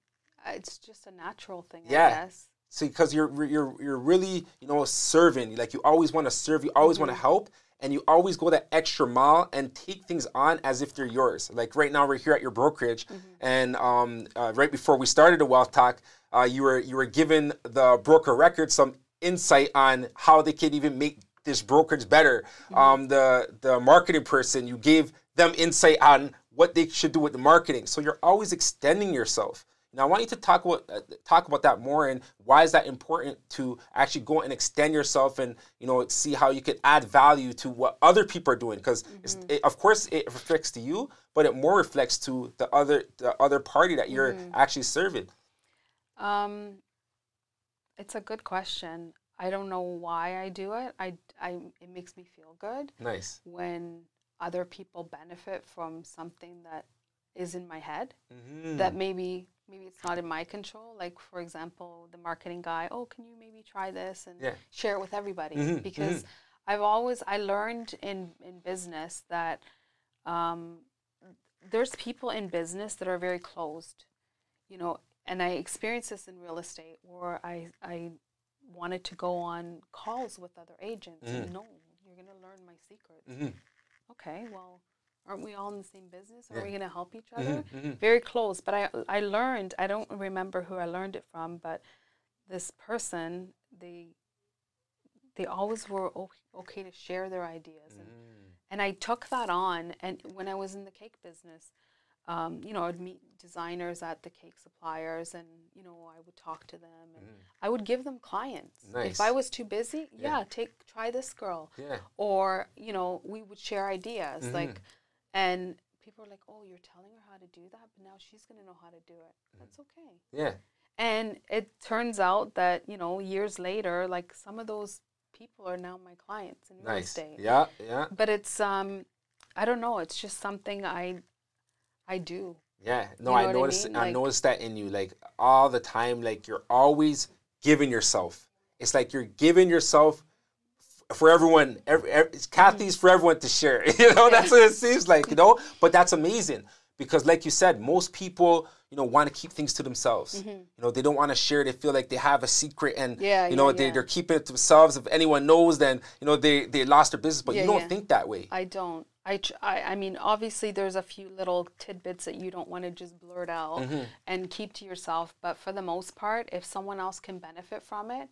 S2: it's just a natural thing
S1: yeah.
S2: i guess
S1: See, because you're you're you're really you know serving. Like you always want to serve. You always mm-hmm. want to help, and you always go that extra mile and take things on as if they're yours. Like right now, we're here at your brokerage, mm-hmm. and um, uh, right before we started the wealth talk, uh, you were you were given the broker record some insight on how they could even make this brokerage better. Mm-hmm. Um, the the marketing person, you gave them insight on what they should do with the marketing. So you're always extending yourself. Now, I want you to talk about uh, talk about that more and why is that important to actually go and extend yourself and you know see how you could add value to what other people are doing because mm-hmm. it, of course it reflects to you, but it more reflects to the other the other party that you're mm-hmm. actually serving.
S2: Um, it's a good question. I don't know why I do it. I, I it makes me feel good.
S1: Nice
S2: when other people benefit from something that is in my head mm-hmm. that maybe maybe it's not in my control. Like for example, the marketing guy, oh, can you maybe try this and
S1: yeah.
S2: share it with everybody? Mm-hmm. Because mm-hmm. I've always I learned in in business that um, there's people in business that are very closed, you know, and I experienced this in real estate where I I wanted to go on calls with other agents. Mm-hmm. And no, you're going to learn my secrets. Mm-hmm. Okay, well, aren't we all in the same business? Are yeah. we going to help each other? Mm-hmm, mm-hmm. Very close. But I, I learned, I don't remember who I learned it from, but this person, they, they always were okay to share their ideas. And, mm. and I took that on. And when I was in the cake business, um, you know, I'd meet designers at the cake suppliers and, you know, I would talk to them and mm. I would give them clients. Nice. If I was too busy, yeah. yeah. take, try this girl. Yeah. Or, you know, we would share ideas mm-hmm. like, and people are like, oh, you're telling her how to do that, but now she's going to know how to do it. Mm. That's okay.
S1: Yeah.
S2: And it turns out that, you know, years later, like some of those people are now my clients in nice. real estate.
S1: Yeah, yeah.
S2: But it's, um, I don't know, it's just something I I do.
S1: Yeah, no, you know I noticed. I, mean? I noticed that in you, like all the time. Like you're always giving yourself. It's like you're giving yourself for everyone. Every, every Cathie's for everyone to share. You know, that's what it seems like. You know, but that's amazing because, like you said, most people, you know, want to keep things to themselves. Mm-hmm. You know, they don't want to share. They feel like they have a secret, and yeah, you know, yeah, they, yeah. they're keeping it to themselves. If anyone knows, then you know they they lost their business. But you don't think that way.
S2: I don't. I, I, I mean, obviously, there's a few little tidbits that you don't want to just blurt out mm-hmm. and keep to yourself. But for the most part, if someone else can benefit from it,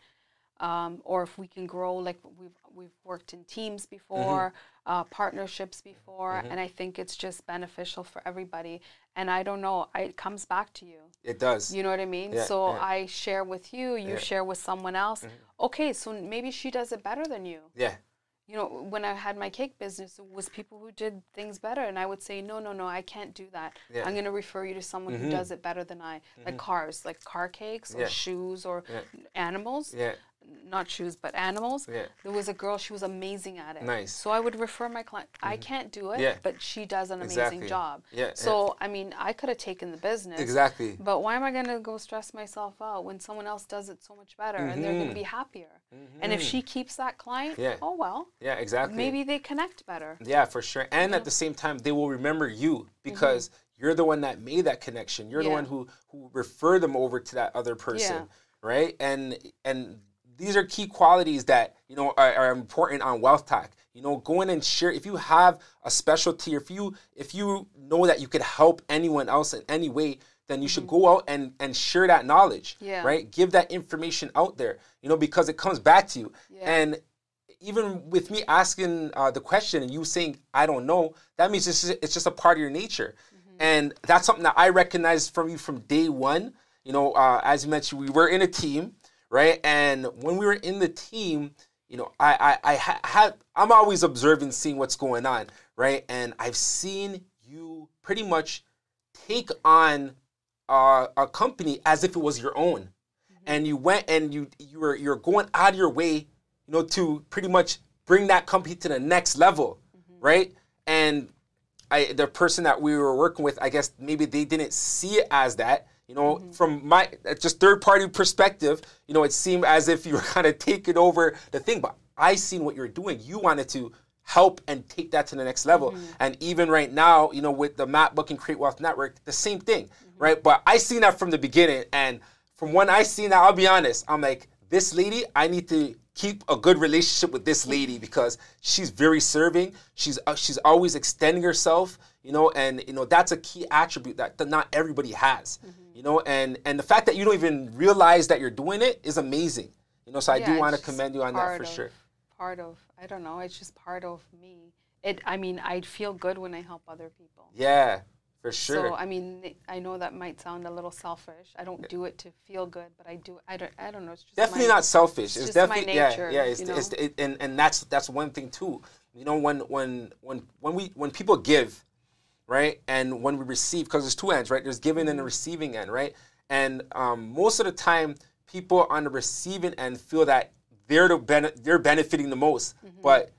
S2: um, or if we can grow, like we've we've worked in teams before, mm-hmm. uh, partnerships before, mm-hmm. and I think it's just beneficial for everybody. And I don't know, I, it comes back to you.
S1: It does.
S2: You know what I mean? Yeah, so yeah. I share with you, you yeah. share with someone else. Mm-hmm. Okay, so maybe she does it better than you.
S1: Yeah
S2: you know, when I had my cake business, it was people who did things better, and I would say, no, no, no, I can't do that. Yeah. I'm going to refer you to someone mm-hmm. who does it better than I. Mm-hmm. Like cars, like car cakes or yeah. shoes or animals.
S1: yeah. animals.
S2: Not shoes, but animals. Yeah. There was a girl, she was amazing at it.
S1: Nice.
S2: So I would refer my client, mm-hmm. I can't do it, yeah. but she does an exactly. amazing job. Yeah. So, yeah. I mean, I could have taken the business.
S1: Exactly.
S2: But why am I going to go stress myself out when someone else does it so much better mm-hmm. and they're going to be mm-hmm. happier? Mm-hmm. And if she keeps that client, yeah. oh well.
S1: Yeah, exactly.
S2: Maybe they connect better.
S1: Yeah, for sure. And at the same time, they will remember you because mm-hmm. you're the one that made that connection. You're the one who, who referred them over to that other person. Right? And and these are key qualities that you know are, are, important on wealth talk you know go in and share if you have a specialty if you if you know that you could help anyone else in any way then you mm-hmm. should go out and and share that knowledge yeah. right give that information out there you know because it comes back to you yeah. and even with me asking uh, the question and you saying i don't know that means it's just, it's just a part of your nature mm-hmm. and that's something that i recognized from you from day one you know uh, as you mentioned we were in a team right? And when we were in the team, you know, I I, I ha- had I'm always observing, seeing what's going on, right? And I've seen you pretty much take on uh, a company as if it was your own, mm-hmm. and you went and you you were you're going out of your way, you know, to pretty much bring that company to the next level, mm-hmm. right? And I the person that we were working with, I guess maybe they didn't see it as that you know, mm-hmm. from my just third party perspective, you know, it seemed as if you were kind of taking over the thing, but I seen what you're doing. You wanted to help and take that to the next level. Mm-hmm. And even right now, you know, with the Map Book and Create Wealth Network, the same thing, mm-hmm. right? But I seen that from the beginning, and from when I seen that, I'll be honest, I'm like, this lady, I need to keep a good relationship with this lady because she's very serving. She's uh, she's always extending herself, you know, and you know that's a key attribute that, that not everybody has. Mm-hmm you know, and and the fact that you don't even realize that you're doing it is amazing. You know, so I do want to commend you on that for
S2: of,
S1: sure.
S2: Part of I don't know, it's just part of me. It I mean, I feel good when I help other people.
S1: Yeah, for sure.
S2: So I mean, I know that might sound a little selfish. I don't do it to feel good, but I do. I don't. I don't know. It's just
S1: definitely
S2: my,
S1: not selfish. It's,
S2: it's
S1: definitely
S2: nature,
S1: yeah, yeah. It's,
S2: know?
S1: it's it, and and that's that's one thing too. You know, when when when when we when people give, right, and when we receive, because there's two ends, right? There's giving and the mm-hmm. receiving end, right? And um, most of the time, people on the receiving end feel that they're the bene- they're benefiting the most. Mm-hmm. But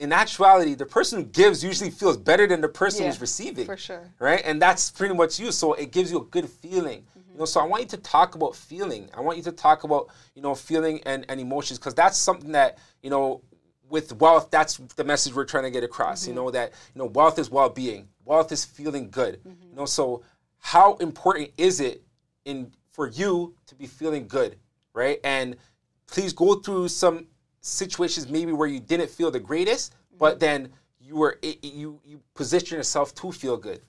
S1: in actuality, the person who gives usually feels better than the person yeah, who's receiving.
S2: For sure.
S1: Right? And that's pretty much you. So it gives you a good feeling. Mm-hmm. You know, so I want you to talk about feeling. I want you to talk about, you know, feeling and, and emotions because that's something that, you know, with wealth, that's the message we're trying to get across. Mm-hmm. You know, that, you know, wealth is well being. Wealth is feeling good. Mm-hmm. You know, so how important is it in for you to be feeling good, right? And please go through some situations maybe where you didn't feel the greatest, mm-hmm. but then you were you you position yourself to feel good.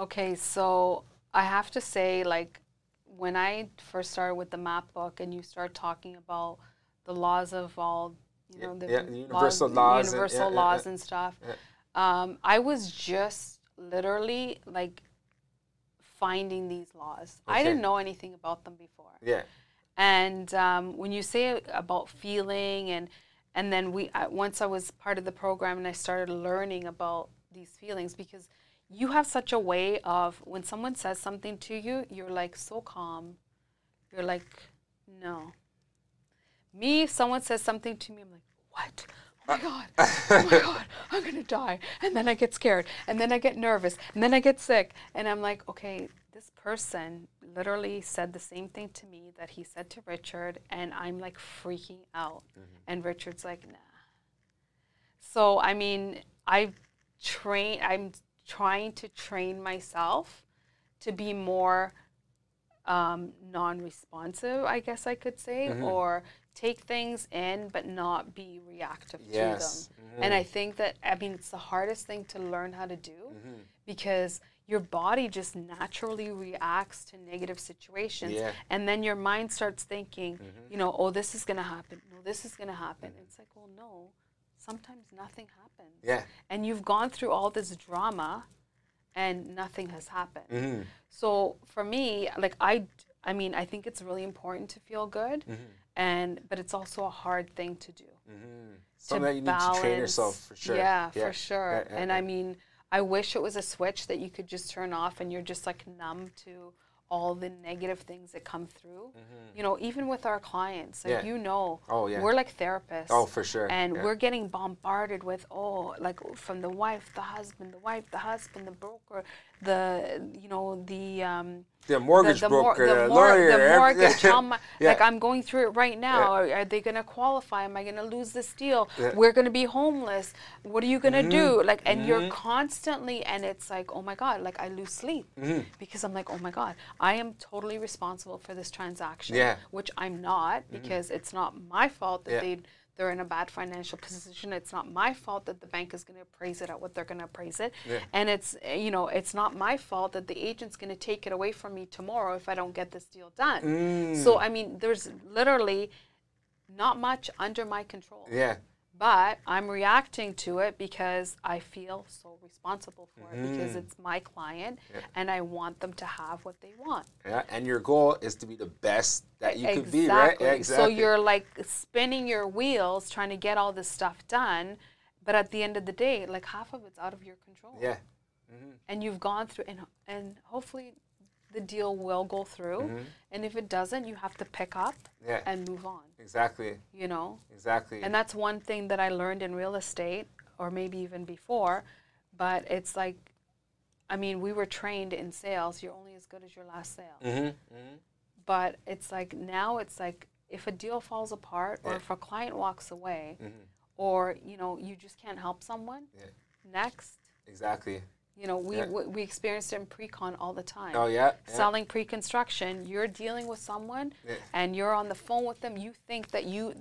S2: Okay, so I have to say, like, when I first started with the map book, and you start talking about the laws of all, you know, the
S1: yeah, universal laws, laws
S2: universal
S1: and,
S2: yeah, laws yeah, and stuff. Um, I was just literally like finding these laws. Okay. I didn't know anything about them before.
S1: Yeah.
S2: And um, when you say about feeling and and then we uh, once I was part of the program and I started learning about these feelings because you have such a way of when someone says something to you, you're like so calm. You're like, no. Me, if someone says something to me, I'm like, what? Oh my God, oh my God, I'm gonna die. And then I get scared, and then I get nervous, and then I get sick. And I'm like, okay, this person literally said the same thing to me that he said to Richard, and I'm like freaking out. Mm-hmm. And Richard's like, nah. So, I mean, I've trained, I'm trying to train myself to be more um, non-responsive, I guess I could say, mm-hmm. or take things in but not be reactive yes. to them. Mm-hmm. And I think that I mean it's the hardest thing to learn how to do mm-hmm. because your body just naturally reacts to negative situations yeah. and then your mind starts thinking, mm-hmm. you know, oh this is going to happen. No, this is going to happen. Mm-hmm. It's like, well, no sometimes nothing happens.
S1: Yeah.
S2: And you've gone through all this drama and nothing has happened. Mm-hmm. So for me, like I I mean, I think it's really important to feel good mm-hmm. and but it's also a hard thing to do.
S1: Mm-hmm. Something that you balance, need to train yourself for sure.
S2: Yeah, yeah. for sure. Yeah, yeah, and I mean, I wish it was a switch that you could just turn off and you're just like numb to all the negative things that come through. Mm-hmm. You know, even with our clients, like yeah. you know,
S1: oh, yeah.
S2: we're like therapists.
S1: Oh, for sure.
S2: And
S1: yeah.
S2: we're getting bombarded with, oh, like from the wife, the husband, the wife, the husband, the broker, the, you know, the, um,
S1: the mortgage the, the broker, mor- the, mor- lawyer,
S2: the mortgage. yeah. Like I'm going through it right now. Yeah. Are, are, they going to qualify? Am I going to lose this deal? Yeah. We're going to be homeless. What are you going to mm-hmm. do? Like, and mm-hmm. you're constantly, and it's like, oh my god, like I lose sleep mm-hmm. because I'm like, oh my god, I am totally responsible for this transaction. Which I'm not mm-hmm. because it's not my fault that they they're in a bad financial position. It's not my fault that the bank is going to appraise it at what they're going to appraise it. Yeah. And it's, you know, it's not my fault that the agent's going to take it away from me tomorrow if I don't get this deal done. Mm. So, I mean, there's literally not much under my control.
S1: Yeah
S2: but I'm reacting to it because I feel so responsible for it because mm-hmm. it's my client yeah. and I want them to have what they want.
S1: Yeah, and your goal is to be the best that you exactly. could be, right?
S2: Yeah, exactly. So you're like spinning your wheels trying to get all this stuff done, but at the end of the day, like half of it's out of your control.
S1: Yeah.
S2: Mm-hmm. And you've gone through and and hopefully the deal will go through. Mm-hmm. And if it doesn't, you have to pick up yeah. and move on.
S1: Exactly.
S2: You know?
S1: Exactly.
S2: And that's one thing that I learned in real estate, or maybe even before. But it's like, I mean, we were trained in sales. You're only as good as your last sale. Mm-hmm. Mm-hmm. But it's like now it's like if a deal falls apart or yeah. if a client walks away mm-hmm. or, you know, you just can't help someone, yeah. next.
S1: Exactly.
S2: You know, we, yeah. we, experienced it in pre-con all the time.
S1: Oh yeah.
S2: Selling pre-construction, you're dealing with someone, yeah. and you're on the phone with them. You think that you,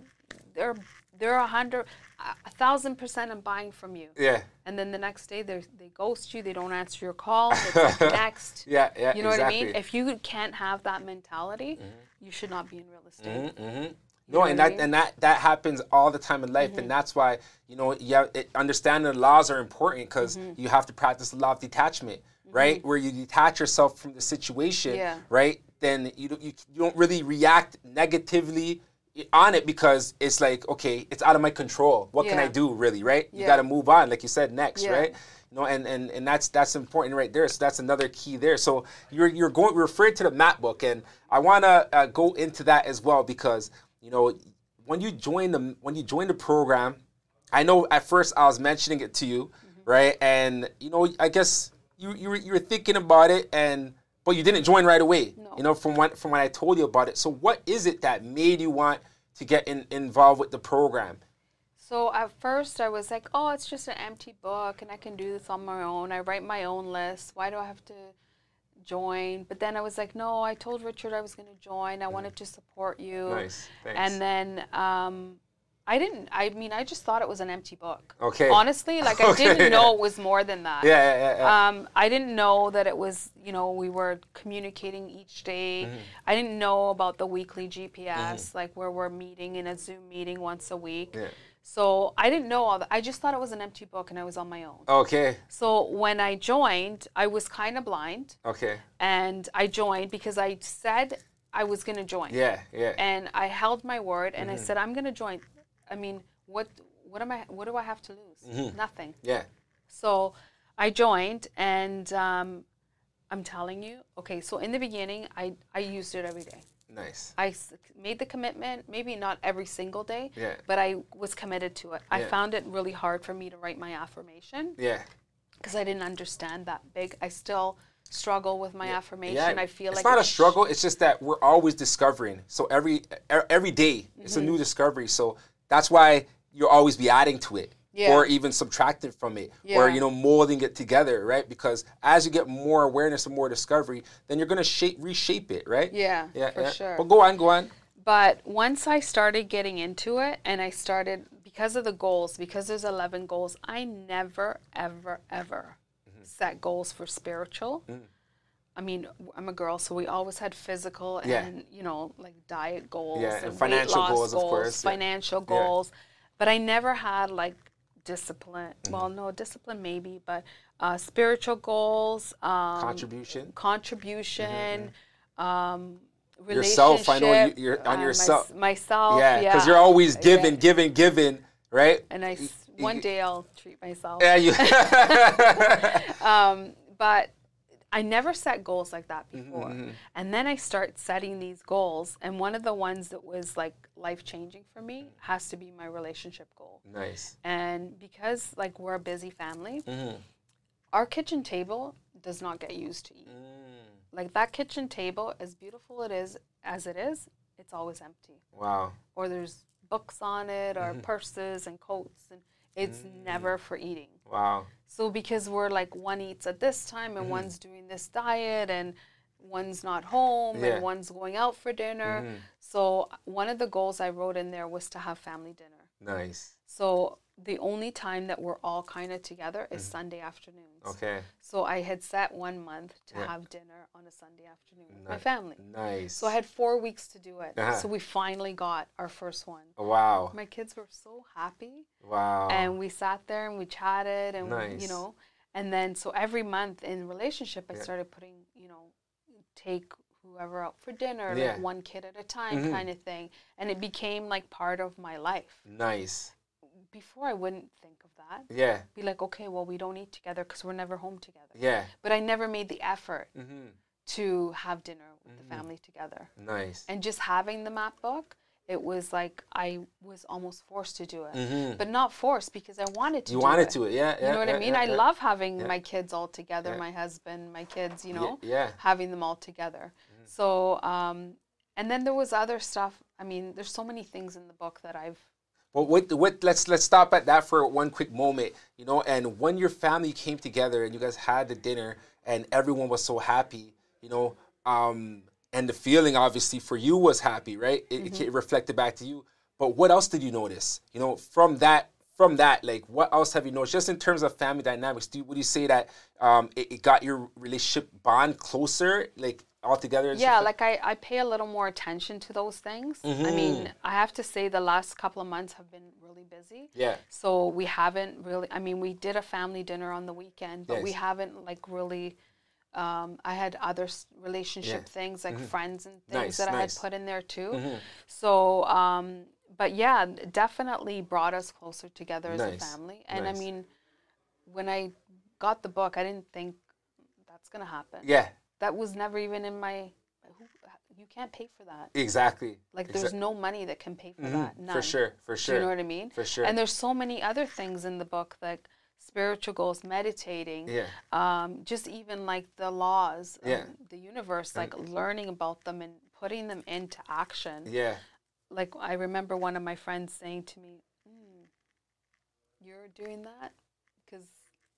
S2: they're they're a hundred, a thousand percent in buying from you.
S1: Yeah.
S2: And then the next day they they ghost you. They don't answer your call. Like next.
S1: Yeah, yeah.
S2: You know
S1: exactly.
S2: what I mean? If you can't have that mentality, mm-hmm. you should not be in real estate.
S1: Mm-hmm, mm-hmm. No, and that and that that happens all the time in life, mm-hmm. and that's why you know yeah, it, understanding the laws are important because mm-hmm. you have to practice the law of detachment, mm-hmm. right? Where you detach yourself from the situation,
S2: yeah.
S1: right? Then you, you you don't really react negatively on it because it's like okay, it's out of my control. What yeah. can I do really, right? You got to move on, like you said, next, right? You know, and, and, and that's that's important right there. So that's another key there. So you're you're going referred to the map book, and I want to uh, go into that as well because you know, when you join the when you join the program, I know at first I was mentioning it to you, mm-hmm. right? And you know, I guess you you were, you were thinking about it, and but you didn't join right away.
S2: No.
S1: You know, from when from when I told you about it. So what is it that made you want to get in, involved with the program?
S2: So at first I was like, oh, it's just an empty book, and I can do this on my own. I write my own list. Why do I have to join. But then I was like, no, I told Richard I was going to join. I wanted to support you.
S1: Nice. Thanks.
S2: And then um, I didn't. I mean, I just thought it was an empty book.
S1: Okay.
S2: Honestly, like I
S1: Okay,
S2: didn't know it was more than that.
S1: yeah, yeah, yeah. yeah.
S2: Um, I didn't know that it was, you know, we were communicating each day.
S1: Mm-hmm.
S2: I didn't know about the weekly GPS, like where we're meeting in a Zoom meeting once a week.
S1: Yeah.
S2: So I didn't know all that. I just thought it was an empty book and I was on my own.
S1: okay.
S2: So when I joined, I was kind of blind
S1: Okay.
S2: and I joined because I said I was going to join.
S1: Yeah, yeah.
S2: And I held my word and
S1: Mm-hmm.
S2: I said I'm going to join. I mean, what what am I what do I have to lose?
S1: Mm-hmm.
S2: Nothing.
S1: yeah.
S2: So I joined, and um, I'm telling you, okay. So in the beginning, I I used it every day.
S1: Nice.
S2: I made the commitment, maybe not every single day,
S1: Yeah.
S2: but I was committed to it.
S1: Yeah.
S2: I found it really hard for me to write my affirmation
S1: Yeah.
S2: because I didn't understand that big. I still struggle with my affirmation.
S1: Yeah,
S2: I feel like
S1: it's
S2: like
S1: not a struggle. It's just that we're always discovering. So every every day, it's a
S2: Mm-hmm.
S1: new discovery. So that's why you'll always be adding to it,
S2: Yeah.
S1: or even subtracting from it, or you know molding it together, right? Because as you get more awareness and more discovery, then you're gonna shape reshape it, right?
S2: Yeah,
S1: Yeah,
S2: for
S1: yeah.
S2: sure.
S1: But go on, go on.
S2: But once I started getting into it and I started, because of the goals, because there's 11 goals, I never, ever, ever
S1: Mm-hmm.
S2: set goals for spiritual.
S1: Mm.
S2: I mean, I'm a girl, so we always had physical and,
S1: Yeah.
S2: you know, like diet goals
S1: Yeah,
S2: and,
S1: and
S2: weight
S1: financial
S2: loss
S1: goals, of course, yeah.
S2: financial goals. But I never had like discipline.
S1: Mm-hmm.
S2: Well, no, discipline maybe, but uh, spiritual goals, um,
S1: Contribution.
S2: contribution, um,
S1: Yourself, I know you, you're on
S2: uh,
S1: yourself.
S2: mys- myself,
S1: Yeah,
S2: yeah,
S1: because you're always
S2: Yeah.
S1: giving, giving, giving, right?
S2: And I one day I'll treat myself.
S1: Yeah, you.
S2: Um, but I never set goals like that
S1: Mm-hmm,
S2: before. And then I start setting these goals, and one of the ones that was like life changing for me has to be my relationship goal.
S1: nice.
S2: And because like we're a busy family,
S1: Mm-hmm.
S2: our kitchen table does not get used to eat.
S1: Mm.
S2: Like that kitchen table, as beautiful it is as it is, it's always empty.
S1: Wow.
S2: Or there's books on it, or
S1: Mm-hmm.
S2: purses and coats, and it's
S1: Mm.
S2: never for eating.
S1: Wow.
S2: So because we're like one eats at this time and one's doing this diet and one's not home
S1: Yeah.
S2: And one's going out for dinner. So one of the goals I wrote in there was to have family dinner.
S1: Nice.
S2: So the only time that we're all kind of together is Sunday afternoons.
S1: Mm-hmm. Okay.
S2: So I had set one month to
S1: Yeah.
S2: have dinner on a Sunday afternoon with my family.
S1: Nice.
S2: So I had four weeks to do it.
S1: Uh-huh.
S2: So we finally got our first one.
S1: Wow.
S2: My kids were so happy
S1: Wow.
S2: and we sat there and we chatted and we- you know and then so every month in relationship i
S1: Yeah.
S2: started putting you know take whoever out for dinner
S1: Yeah.
S2: like one kid at a time
S1: Mhm.
S2: kind of thing and it became like part of my life
S1: nice.
S2: Before i wouldn't think of that
S1: Yeah.
S2: be like okay well we don't eat together because we're never home together
S1: Yeah.
S2: but i never made the effort
S1: Mm-hmm.
S2: to have dinner with
S1: Mhm.
S2: the family together
S1: Nice.
S2: and just having the map book it was like i was almost forced to do it
S1: Mm-hmm.
S2: but not forced because i wanted to
S1: You wanted
S2: it.
S1: to it, yeah.
S2: You
S1: yeah,
S2: know what
S1: yeah,
S2: I mean?
S1: yeah,
S2: I love having my kids all together, my husband, my kids, you know,
S1: Yeah.
S2: having them all together.
S1: Mm-hmm.
S2: So, um, and then there was other stuff. I mean, there's so many things in the book that I've,
S1: Well, what, what, let's let's stop at that for one quick moment, you know. And when your family came together and you guys had the dinner and everyone was so happy, you know, um, and the feeling obviously for you was happy, right? It,
S2: Mm-hmm.
S1: it reflected back to you. But what else did you notice? You know, from that, from that, like, what else have you noticed? Just in terms of family dynamics, do you, would you say that um, it, it got your relationship bond closer, like all together?
S2: yeah, like I, I pay a little more attention to those things. I
S1: Mm-hmm.
S2: mean, I have to say the last couple of months have been really busy.
S1: yeah,
S2: So we haven't really, I mean, we did a family dinner on the weekend, but we haven't like really, um, I had other relationship
S1: Yeah.
S2: things like friends and things
S1: Nice,
S2: that I had put in there too.
S1: Mhm.
S2: So, um, but yeah, definitely brought us closer together as
S1: Nice,
S2: a family. And I mean, when I got the book, I didn't think that's going to happen.
S1: yeah,
S2: That was never even in my, who, you can't pay for that.
S1: exactly.
S2: Like,
S1: Exa-
S2: there's no money that can pay for that. None.
S1: For sure, for
S2: Do
S1: sure.
S2: you know what I mean?
S1: For sure.
S2: And there's so many other things in the book, like spiritual goals, meditating,
S1: yeah,
S2: um, just even like the laws
S1: Yeah.
S2: of the universe, like learning about them and putting them into action.
S1: yeah,
S2: Like I remember one of my friends saying to me, mm, "You're doing that because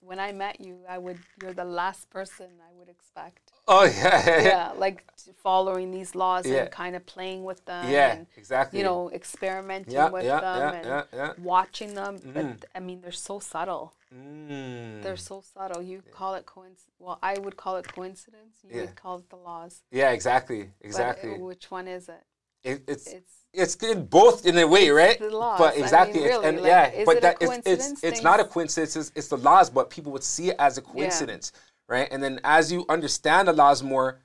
S2: when I met you, I would you're the last person I would expect.
S1: Oh yeah.
S2: yeah, like following these laws yeah. and kind of playing with them.
S1: Yeah,
S2: and,
S1: exactly.
S2: You know, experimenting yeah, with yeah, them and watching them. Mm. But. I mean, they're so subtle. Mm. They're so subtle. You call it coincidence. Well, I would call it coincidence. You would call it the laws.
S1: Yeah, exactly, exactly.
S2: But which one is it?
S1: It it's, it's it's in both in a way, right?
S2: But
S1: exactly,
S2: I mean, really,
S1: and
S2: like,
S1: yeah, but that
S2: it's
S1: it's, it's not a coincidence. It's, it's, the laws, but people would see it as a coincidence, yeah. right? And then as you understand the laws more,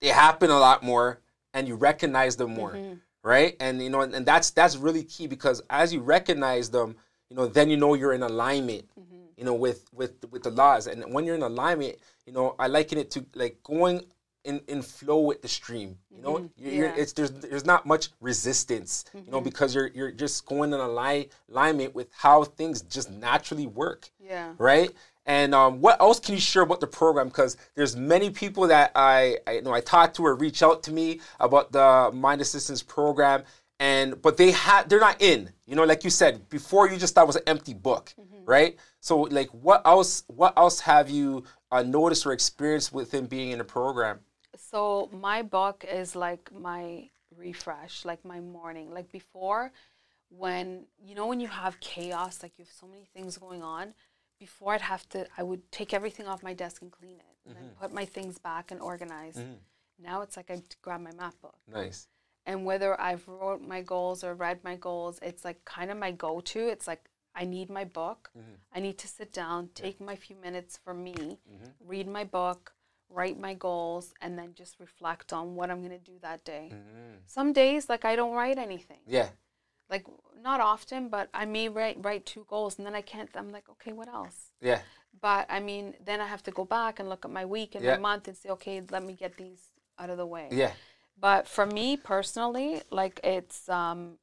S1: they happen a lot more, and you recognize them more, mm-hmm. right? And you know, and, and, that's that's really key because as you recognize them, you know, then you know you're in alignment, mm-hmm. you know, with with with the laws. And when you're in alignment, you know, I liken it to like going in, in flow with the stream. You know, mm-hmm. yeah. it's there's there's not much resistance. Mm-hmm. You know, mm-hmm. because you're you're just going in ali- alignment with how things just naturally work.
S2: Yeah.
S1: Right. And um, what else can you share about the program? Because there's many people that I, I you know I talk to or reach out to me about the Mind Assistance program, and but they had they're not in. You know, like you said before, you just thought it was an empty book, mm-hmm. right? So like, what else? What else have you uh, noticed or experienced within being in the program?
S2: So my book is like my refresh, like my morning. Like before, when you know when you have chaos, like you have so many things going on. Before I'd have to, I would take everything off my desk and clean it, and mm-hmm. then put my things back and organize. Mm-hmm. Now it's like I grab my map book.
S1: Nice.
S2: And whether I've wrote my goals or read my goals, it's like kind of my go-to. It's like I need my book. Mm-hmm. I need to sit down, take yeah. my few minutes for me, mm-hmm. read my book, write my goals, and then just reflect on what I'm going to do that day. Mm-hmm. Some days, like, I don't write anything.
S1: Yeah.
S2: Like, not often, but I may write, write two goals, and then I can't, I'm like, okay, what else?
S1: Yeah.
S2: But I mean, then I have to go back and look at my week and yeah. my month and say, okay, let me get these out of the way.
S1: Yeah.
S2: But for me personally, like, it's, um,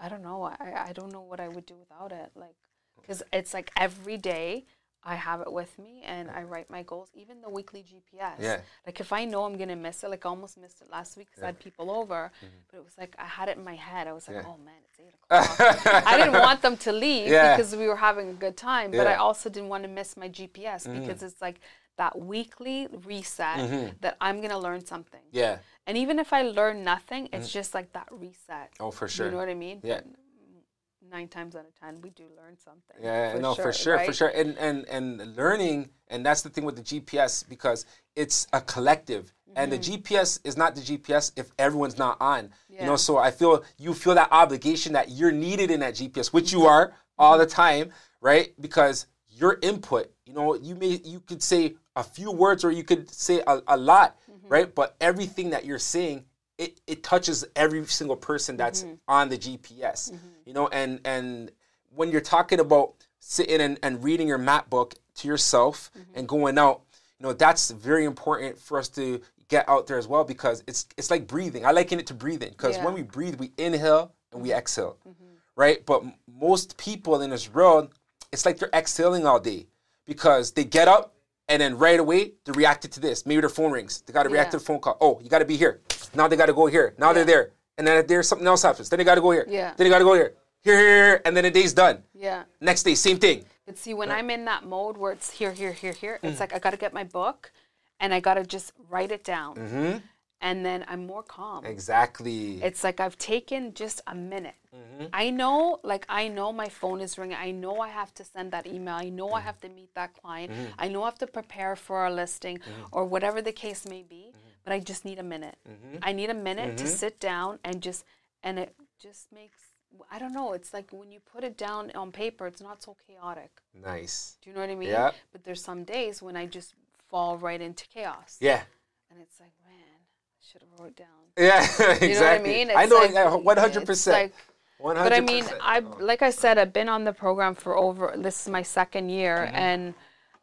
S2: I don't know. I, I don't know what I would do without it. Like, because it's like every day I have it with me and I write my goals, even the weekly GPS.
S1: Yeah.
S2: Like if I know I'm gonna miss it, like I almost missed it last week because yeah. I had people over, mm-hmm. but it was like I had it in my head. I was like, yeah. oh man, it's eight o'clock. I didn't want them to leave yeah. because we were having a good time, but I also didn't want to miss my GPS mm-hmm. because it's like that weekly reset mm-hmm. that I'm gonna learn something.
S1: Yeah.
S2: And even if I learn nothing, it's mm-hmm. just like that reset.
S1: Oh, for sure.
S2: You know what I mean?
S1: Yeah
S2: nine times out of ten we do learn something.
S1: Yeah, for no, sure, for sure, right? for sure. And and and learning, and that's the thing with the GPS because it's a collective. Mm-hmm. And the mm-hmm. GPS is not the GPS if everyone's not on. Yeah. You know, so I feel you feel that obligation that you're needed in that GPS, which you are all the time, right? Because your input, you know, you may you could say a few words or you could say a, a lot, mm-hmm. right? But everything that you're saying it, it touches every single person that's mm-hmm. on the GPS. Mm-hmm. You know, and and when you're talking about sitting and, and reading your map book to yourself mm-hmm. and going out, you know, that's very important for us to get out there as well because it's it's like breathing. I liken it to breathing because yeah. when we breathe, we inhale and we mm-hmm. exhale, mm-hmm. right? But most people in this world, it's like they're exhaling all day because they get up and then right away they reacted to this. Maybe their phone rings. They got to react yeah. to the phone call. Oh, you got to be here. Now they got to go here. Now yeah. they're there. And then there's something else happens. Then they got to go here.
S2: Yeah.
S1: Then they got to go here. Here, here, here, and then the day's done.
S2: Yeah.
S1: Next day, same thing.
S2: But see, when right. I'm in that mode where it's here, here, here, here, mm. it's like I got to get my book, and I got to just write it down. Mm-hmm. And then I'm more calm.
S1: Exactly.
S2: It's like I've taken just a minute. Mm-hmm. I know, like, I know my phone is ringing. I know I have to send that email. I know mm-hmm. I have to meet that client. Mm-hmm. I know I have to prepare for a listing mm-hmm. or whatever the case may be mm-hmm but I just need a minute. Mm-hmm. I need a minute mm-hmm. to sit down and just, and it just makes, I don't know, it's like when you put it down on paper, it's not so chaotic.
S1: Nice.
S2: Do you know what I mean?
S1: Yeah.
S2: But there's some days when I just fall right into chaos.
S1: Yeah.
S2: And it's like, should have wrote it down.
S1: Yeah, exactly. You know what I mean? It's I know, one hundred percent.
S2: But I mean, I like I said, I've been on the program for over. This is my second year, mm-hmm. and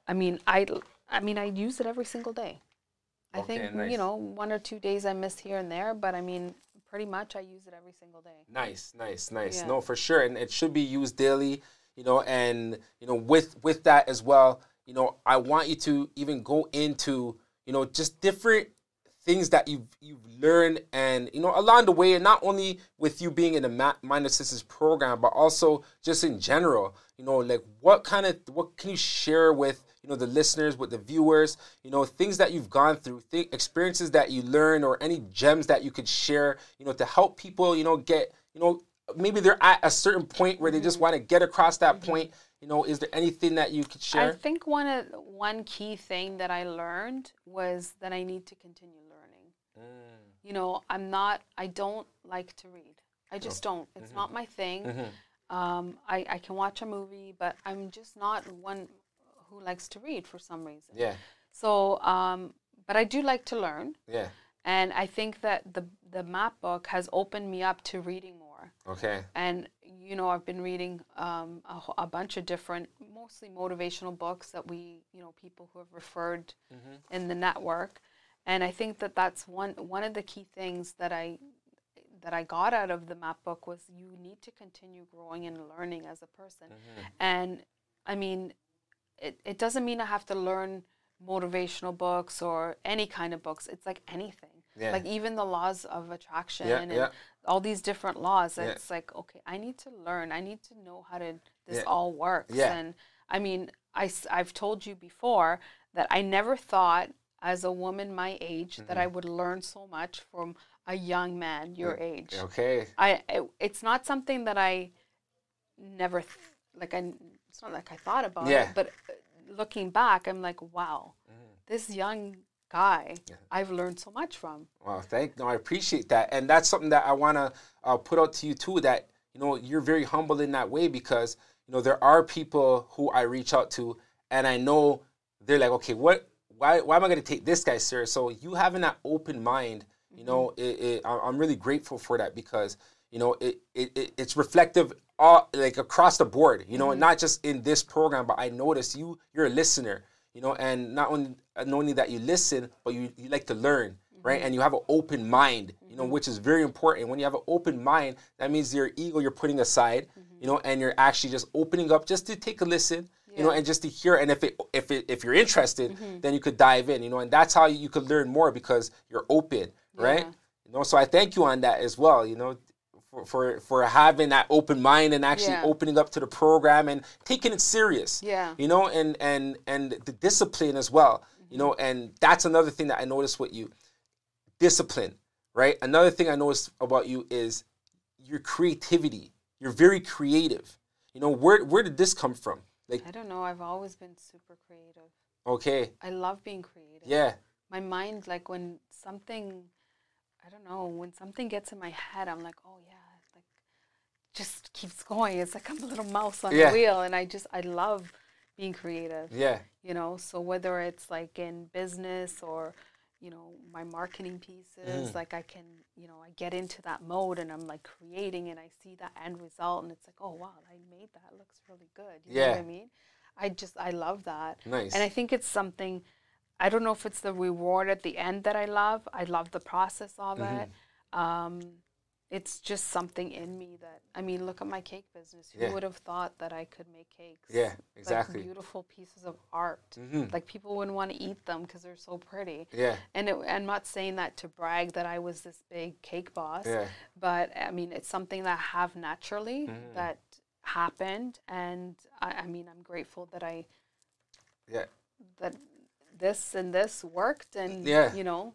S2: I mean, I, I mean, I use it every single day. I okay, think nice. you know one or two days I miss here and there, but I mean pretty much I use it every single day.
S1: Nice, nice, nice. Yeah. No, for sure, and it should be used daily. You know, and you know with with that as well. You know, I want you to even go into you know just different things that you've you've learned and you know along the way and not only with you being in the Ma- Minded Sisters program but also just in general you know like what kind of what can you share with you know the listeners with the viewers you know things that you've gone through th- experiences that you learned or any gems that you could share you know to help people you know get you know maybe they're at a certain point where they just want to get across that mm-hmm. point you know is there anything that you could share
S2: i think one of one key thing that i learned was that i need to continue. You know i'm not i don't like to read i just oh. don't it's mm-hmm. not my thing mm-hmm. um, I, I can watch a movie but i'm just not one who likes to read for some reason
S1: yeah
S2: so um, but i do like to learn
S1: yeah
S2: and i think that the the map book has opened me up to reading more
S1: Okay.
S2: And you know, I've been reading um, a, a, bunch of different, mostly motivational books that we, you know, people who have referred mm-hmm. in the network, and I think that that's one one of the key things that I that I got out of the map book was you need to continue growing and learning as a person, mm-hmm. and I mean, it it doesn't mean I have to learn motivational books or any kind of books. It's like anything. Yeah. Like even the laws of attraction yeah, and yeah. all these different laws. It's like, okay, I need to learn. I need to know how to this all works. And I mean, I, I've told you before that I never thought as a woman my age mm-hmm. that I would learn so much from a young man your age.
S1: Okay.
S2: I it, it's not something that I never th- like I it's not like I thought about yeah. it, but uh, looking back I'm like wow. Mm. This young guy yeah. I've learned so much from.
S1: Well, thank no, I appreciate that, and that's something that I want to uh, put out to you too. That you know you're very humble in that way because you know there are people who I reach out to, and I know they're like, okay, what, why, why am I going to take this guy serious? So you having that open mind, you mm-hmm. know, it, it, I'm really grateful for that because you know it, it, it's reflective all like across the board you know mm-hmm. not just in this program but i notice you you're a listener you know, and not only not only that you listen, but you, you like to learn, mm-hmm. right? And you have an open mind, you know, mm-hmm. which is very important. When you have an open mind, that means your ego you're putting aside, mm-hmm. you know, and you're actually just opening up just to take a listen, yeah. you know, and just to hear. And if it if it if you're interested, mm-hmm. then you could dive in, you know, and that's how you could learn more because you're open, right? You know, so I thank you on that as well. You know, for, for, for having that open mind and actually yeah. opening up to the program and taking it serious.
S2: Yeah.
S1: You know, and and and the discipline as well. Mm-hmm. You know, and that's another thing that I noticed with you. Discipline, right? Another thing I noticed about you is your creativity. You're very creative. You know, where where did this come from?
S2: Like I don't know. I've always been super creative.
S1: Okay.
S2: I love being creative.
S1: Yeah.
S2: My mind, like when something I don't know, when something gets in my head, I'm like, oh yeah, like just keeps going. It's like I'm a little mouse on yeah. the wheel, and I just I love being creative.
S1: Yeah.
S2: You know, so whether it's like in business or you know my marketing pieces, mm. like I can, you know, I get into that mode and I'm like creating, and I see that end result, and it's like, oh wow, I made that. It looks really good. You yeah. know what I mean? I just I love that.
S1: Nice.
S2: And I think it's something I don't know if it's the reward at the end that I love. I love the process of mm-hmm. it. Um, it's just something in me that I mean, look at my cake business. Who yeah. would have thought that I could make cakes?
S1: Yeah, exactly.
S2: Like beautiful pieces of art. Mm-hmm. Like people wouldn't want to eat them because they're so pretty.
S1: Yeah.
S2: And it, I'm not saying that to brag that I was this big cake boss.
S1: Yeah.
S2: But I mean, it's something that I have naturally mm-hmm. that happened, and I, I mean, I'm grateful that I.
S1: Yeah.
S2: That this and this worked and
S1: yeah.
S2: you know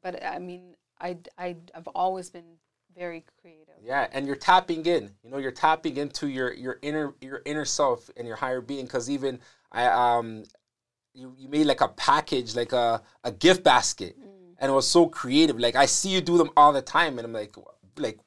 S2: but i mean I, I i've always been very creative.
S1: Yeah and you're tapping in. You know you're tapping into your your inner your inner self and your higher being because even i um you, you made like a package like a, a gift basket mm. and it was so creative. Like i see you do them all the time and i'm like like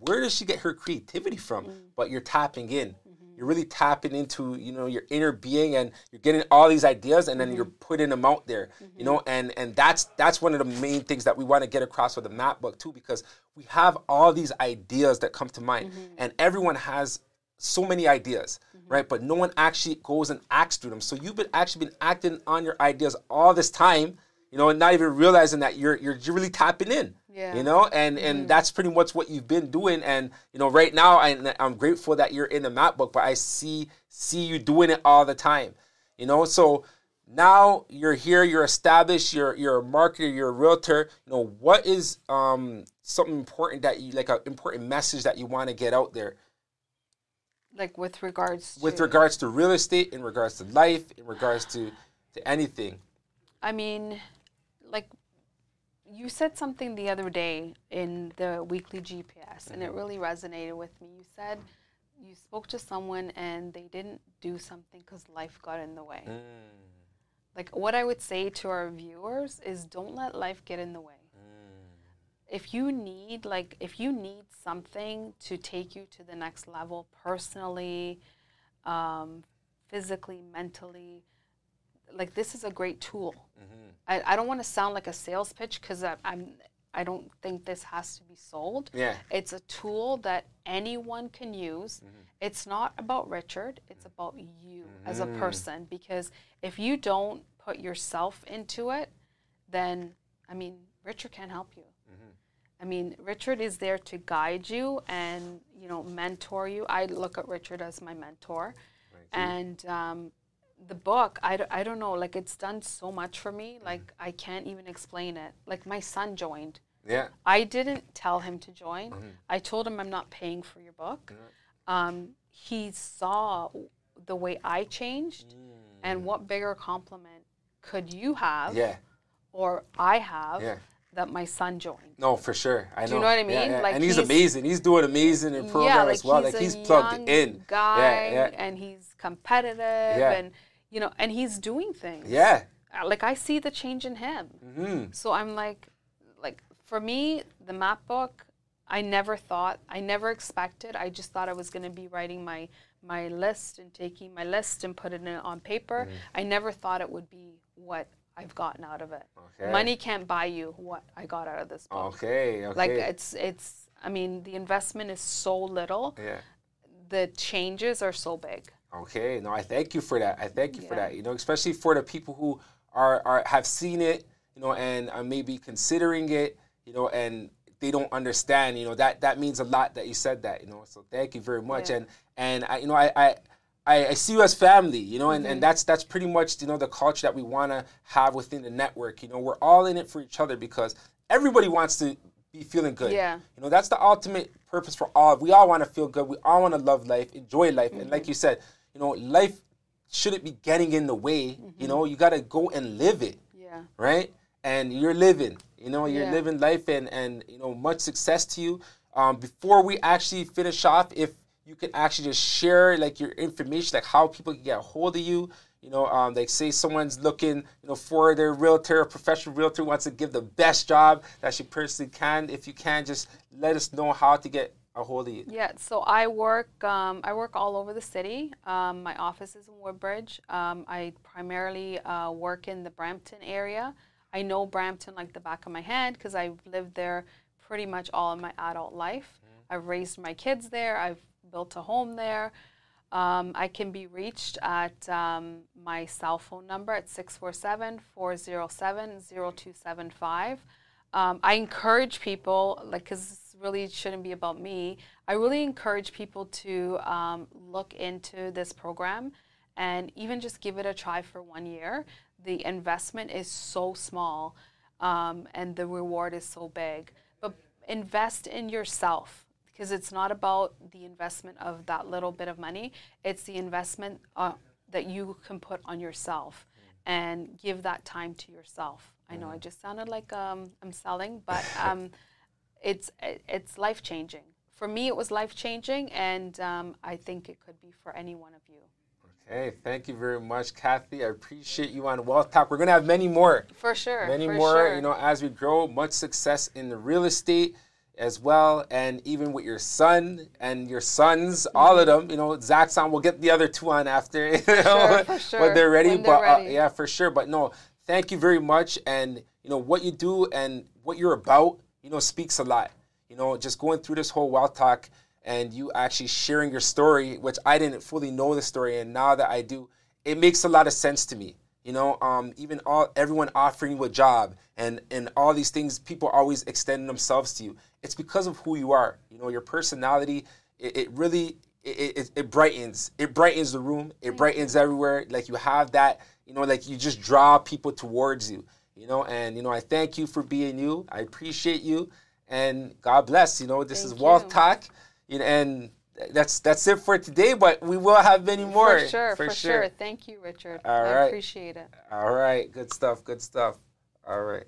S1: where does she get her creativity from? Mm. but you're tapping in you're really tapping into you know your inner being and you're getting all these ideas and then mm-hmm. you're putting them out there mm-hmm. you know and and that's that's one of the main things that we want to get across with the map book too because we have all these ideas that come to mind mm-hmm. and everyone has so many ideas mm-hmm. right but no one actually goes and acts through them so you've been actually been acting on your ideas all this time you know and not even realizing that you're you're really tapping in
S2: yeah.
S1: You know, and and mm that's pretty much what you've been doing. And you know, right now, I, I'm grateful that you're in the map book, but I see see you doing it all the time. You know, so now you're here, you're established, you're you're a marketer, you're a realtor. You know what is um, something important that you like an important message that you want to get out there
S2: like with regards
S1: with regards to real estate in regards to life in regards to to anything
S2: i mean you said something the other day in the weekly gps and it mm-hmm. really resonated with me you said you spoke to someone and they didn't do something because life got in the way mm. like what i would say to our viewers is don't let life get in the way if you need like if you need something to take you to the next level personally um, physically mentally like this is a great tool mm-hmm. I, I don't want to sound like a sales pitch because i'm i don't think this has to be sold
S1: yeah
S2: it's a tool that anyone can use mm-hmm. it's not about richard it's about you mm-hmm. as a mm-hmm. person because if you don't put yourself into it then i mean richard can't help you I mean, Richard is there to guide you and you know mentor you. I look at Richard as my mentor, and um, the book I, I don't know like it's done so much for me like mm-hmm. I can't even explain it. Like my son joined.
S1: Yeah.
S2: I didn't tell him to join. Mm-hmm. I told him I'm not paying for your book. Um, he saw the way I changed, mm. and what bigger compliment could you have?
S1: Yeah.
S2: Or I have. Yeah that my son joined.
S1: No, for sure. I know.
S2: Do you know what I mean?
S1: Yeah, yeah. Like and he's, he's, amazing. He's doing amazing in program yeah, like as well. He's like he's plugged in.
S2: Guy, yeah, and he's competitive, and you know, and he's doing things.
S1: Yeah.
S2: Uh, like I see the change in him. Mm-hmm. So I'm like, like for me, the map book. I never thought, I never expected. I just thought I was going to be writing my my list and taking my list and putting it on paper. Mm-hmm. I never thought it would be what I've gotten out of it. Okay. Money can't buy you what I got out of this book.
S1: Okay, okay.
S2: Like it's it's I mean the investment is so little.
S1: Yeah.
S2: The changes are so big.
S1: Okay, no, I thank you for that. I thank you yeah. for that. You know, especially for the people who are, are have seen it, you know, and are maybe considering it, you know, and they don't understand, you know, that that means a lot that you said that, you know. So thank you very much. Yeah. And and I, you know, I, I I, see you as family, you know, and, mm-hmm. and that's that's pretty much you know the culture that we want to have within the network. You know, we're all in it for each other because everybody wants to be feeling good.
S2: Yeah.
S1: You know, that's the ultimate purpose for all. We all want to feel good. We all want to love life, enjoy life, mm-hmm. and like mm-hmm. you said, you know, life shouldn't be getting in the way. Mm-hmm. You know, you got to go and live it.
S2: Yeah.
S1: Right. And you're living. You know, you're yeah. living life, and and you know, much success to you. Um, before we actually finish off, if you can actually just share like your information, like how people can get a hold of you. You know, um, like say someone's looking, you know, for their realtor, a professional realtor wants to give the best job that she personally can. If you can, just let us know how to get a of you.
S2: Yeah, so I work, um, I work all over the city. Um, my office is in Woodbridge. Um, I primarily uh, work in the Brampton area. I know Brampton like the back of my hand because I've lived there pretty much all of my adult life. Mm-hmm. I've raised my kids there. I've built a home there. Um, I can be reached at um, my cell phone number at 647 407 0275. Um, I encourage people, like, because really shouldn't be about me, I really encourage people to um, look into this program and even just give it a try for one year. The investment is so small um, and the reward is so big. But invest in yourself because it's not about the investment of that little bit of money. It's the investment uh, that you can put on yourself and give that time to yourself. I know I just sounded like um, I'm selling, but um, it's it's life changing. For me, it was life changing, and um, I think it could be for any one of you.
S1: Okay, thank you very much, Cathie. I appreciate you on Wealth Talk. We're gonna have many more.
S2: For sure.
S1: Many
S2: for
S1: more.
S2: Sure.
S1: You know, as we grow, much success in the real estate as well, and even with your son and your sons, mm-hmm. all of them. You know, Zach's on. We'll get the other two on after. You
S2: know, sure, sure.
S1: when they're ready.
S2: When
S1: they're
S2: but uh, ready.
S1: Uh, yeah, for sure. But no, thank you very much, and you know what you do and what you're about. You know, speaks a lot. You know, just going through this whole Wealth Talk and you actually sharing your story, which I didn't fully know the story, and now that I do, it makes a lot of sense to me. You know, um, even all everyone offering you a job and and all these things, people always extending themselves to you. It's because of who you are. You know, your personality. It, it really it, it, it, brightens. It brightens the room. It brightens everywhere. Like you have that you know, like you just draw people towards you, you know, and, you know, I thank you for being you. I appreciate you and God bless, you know, this thank is Walk. Talk, you know, and that's that's it for today, but we will have many more.
S2: For sure, for, for sure. sure. Thank you, Richard. All right. I appreciate it.
S1: All right. Good stuff. Good stuff. All right.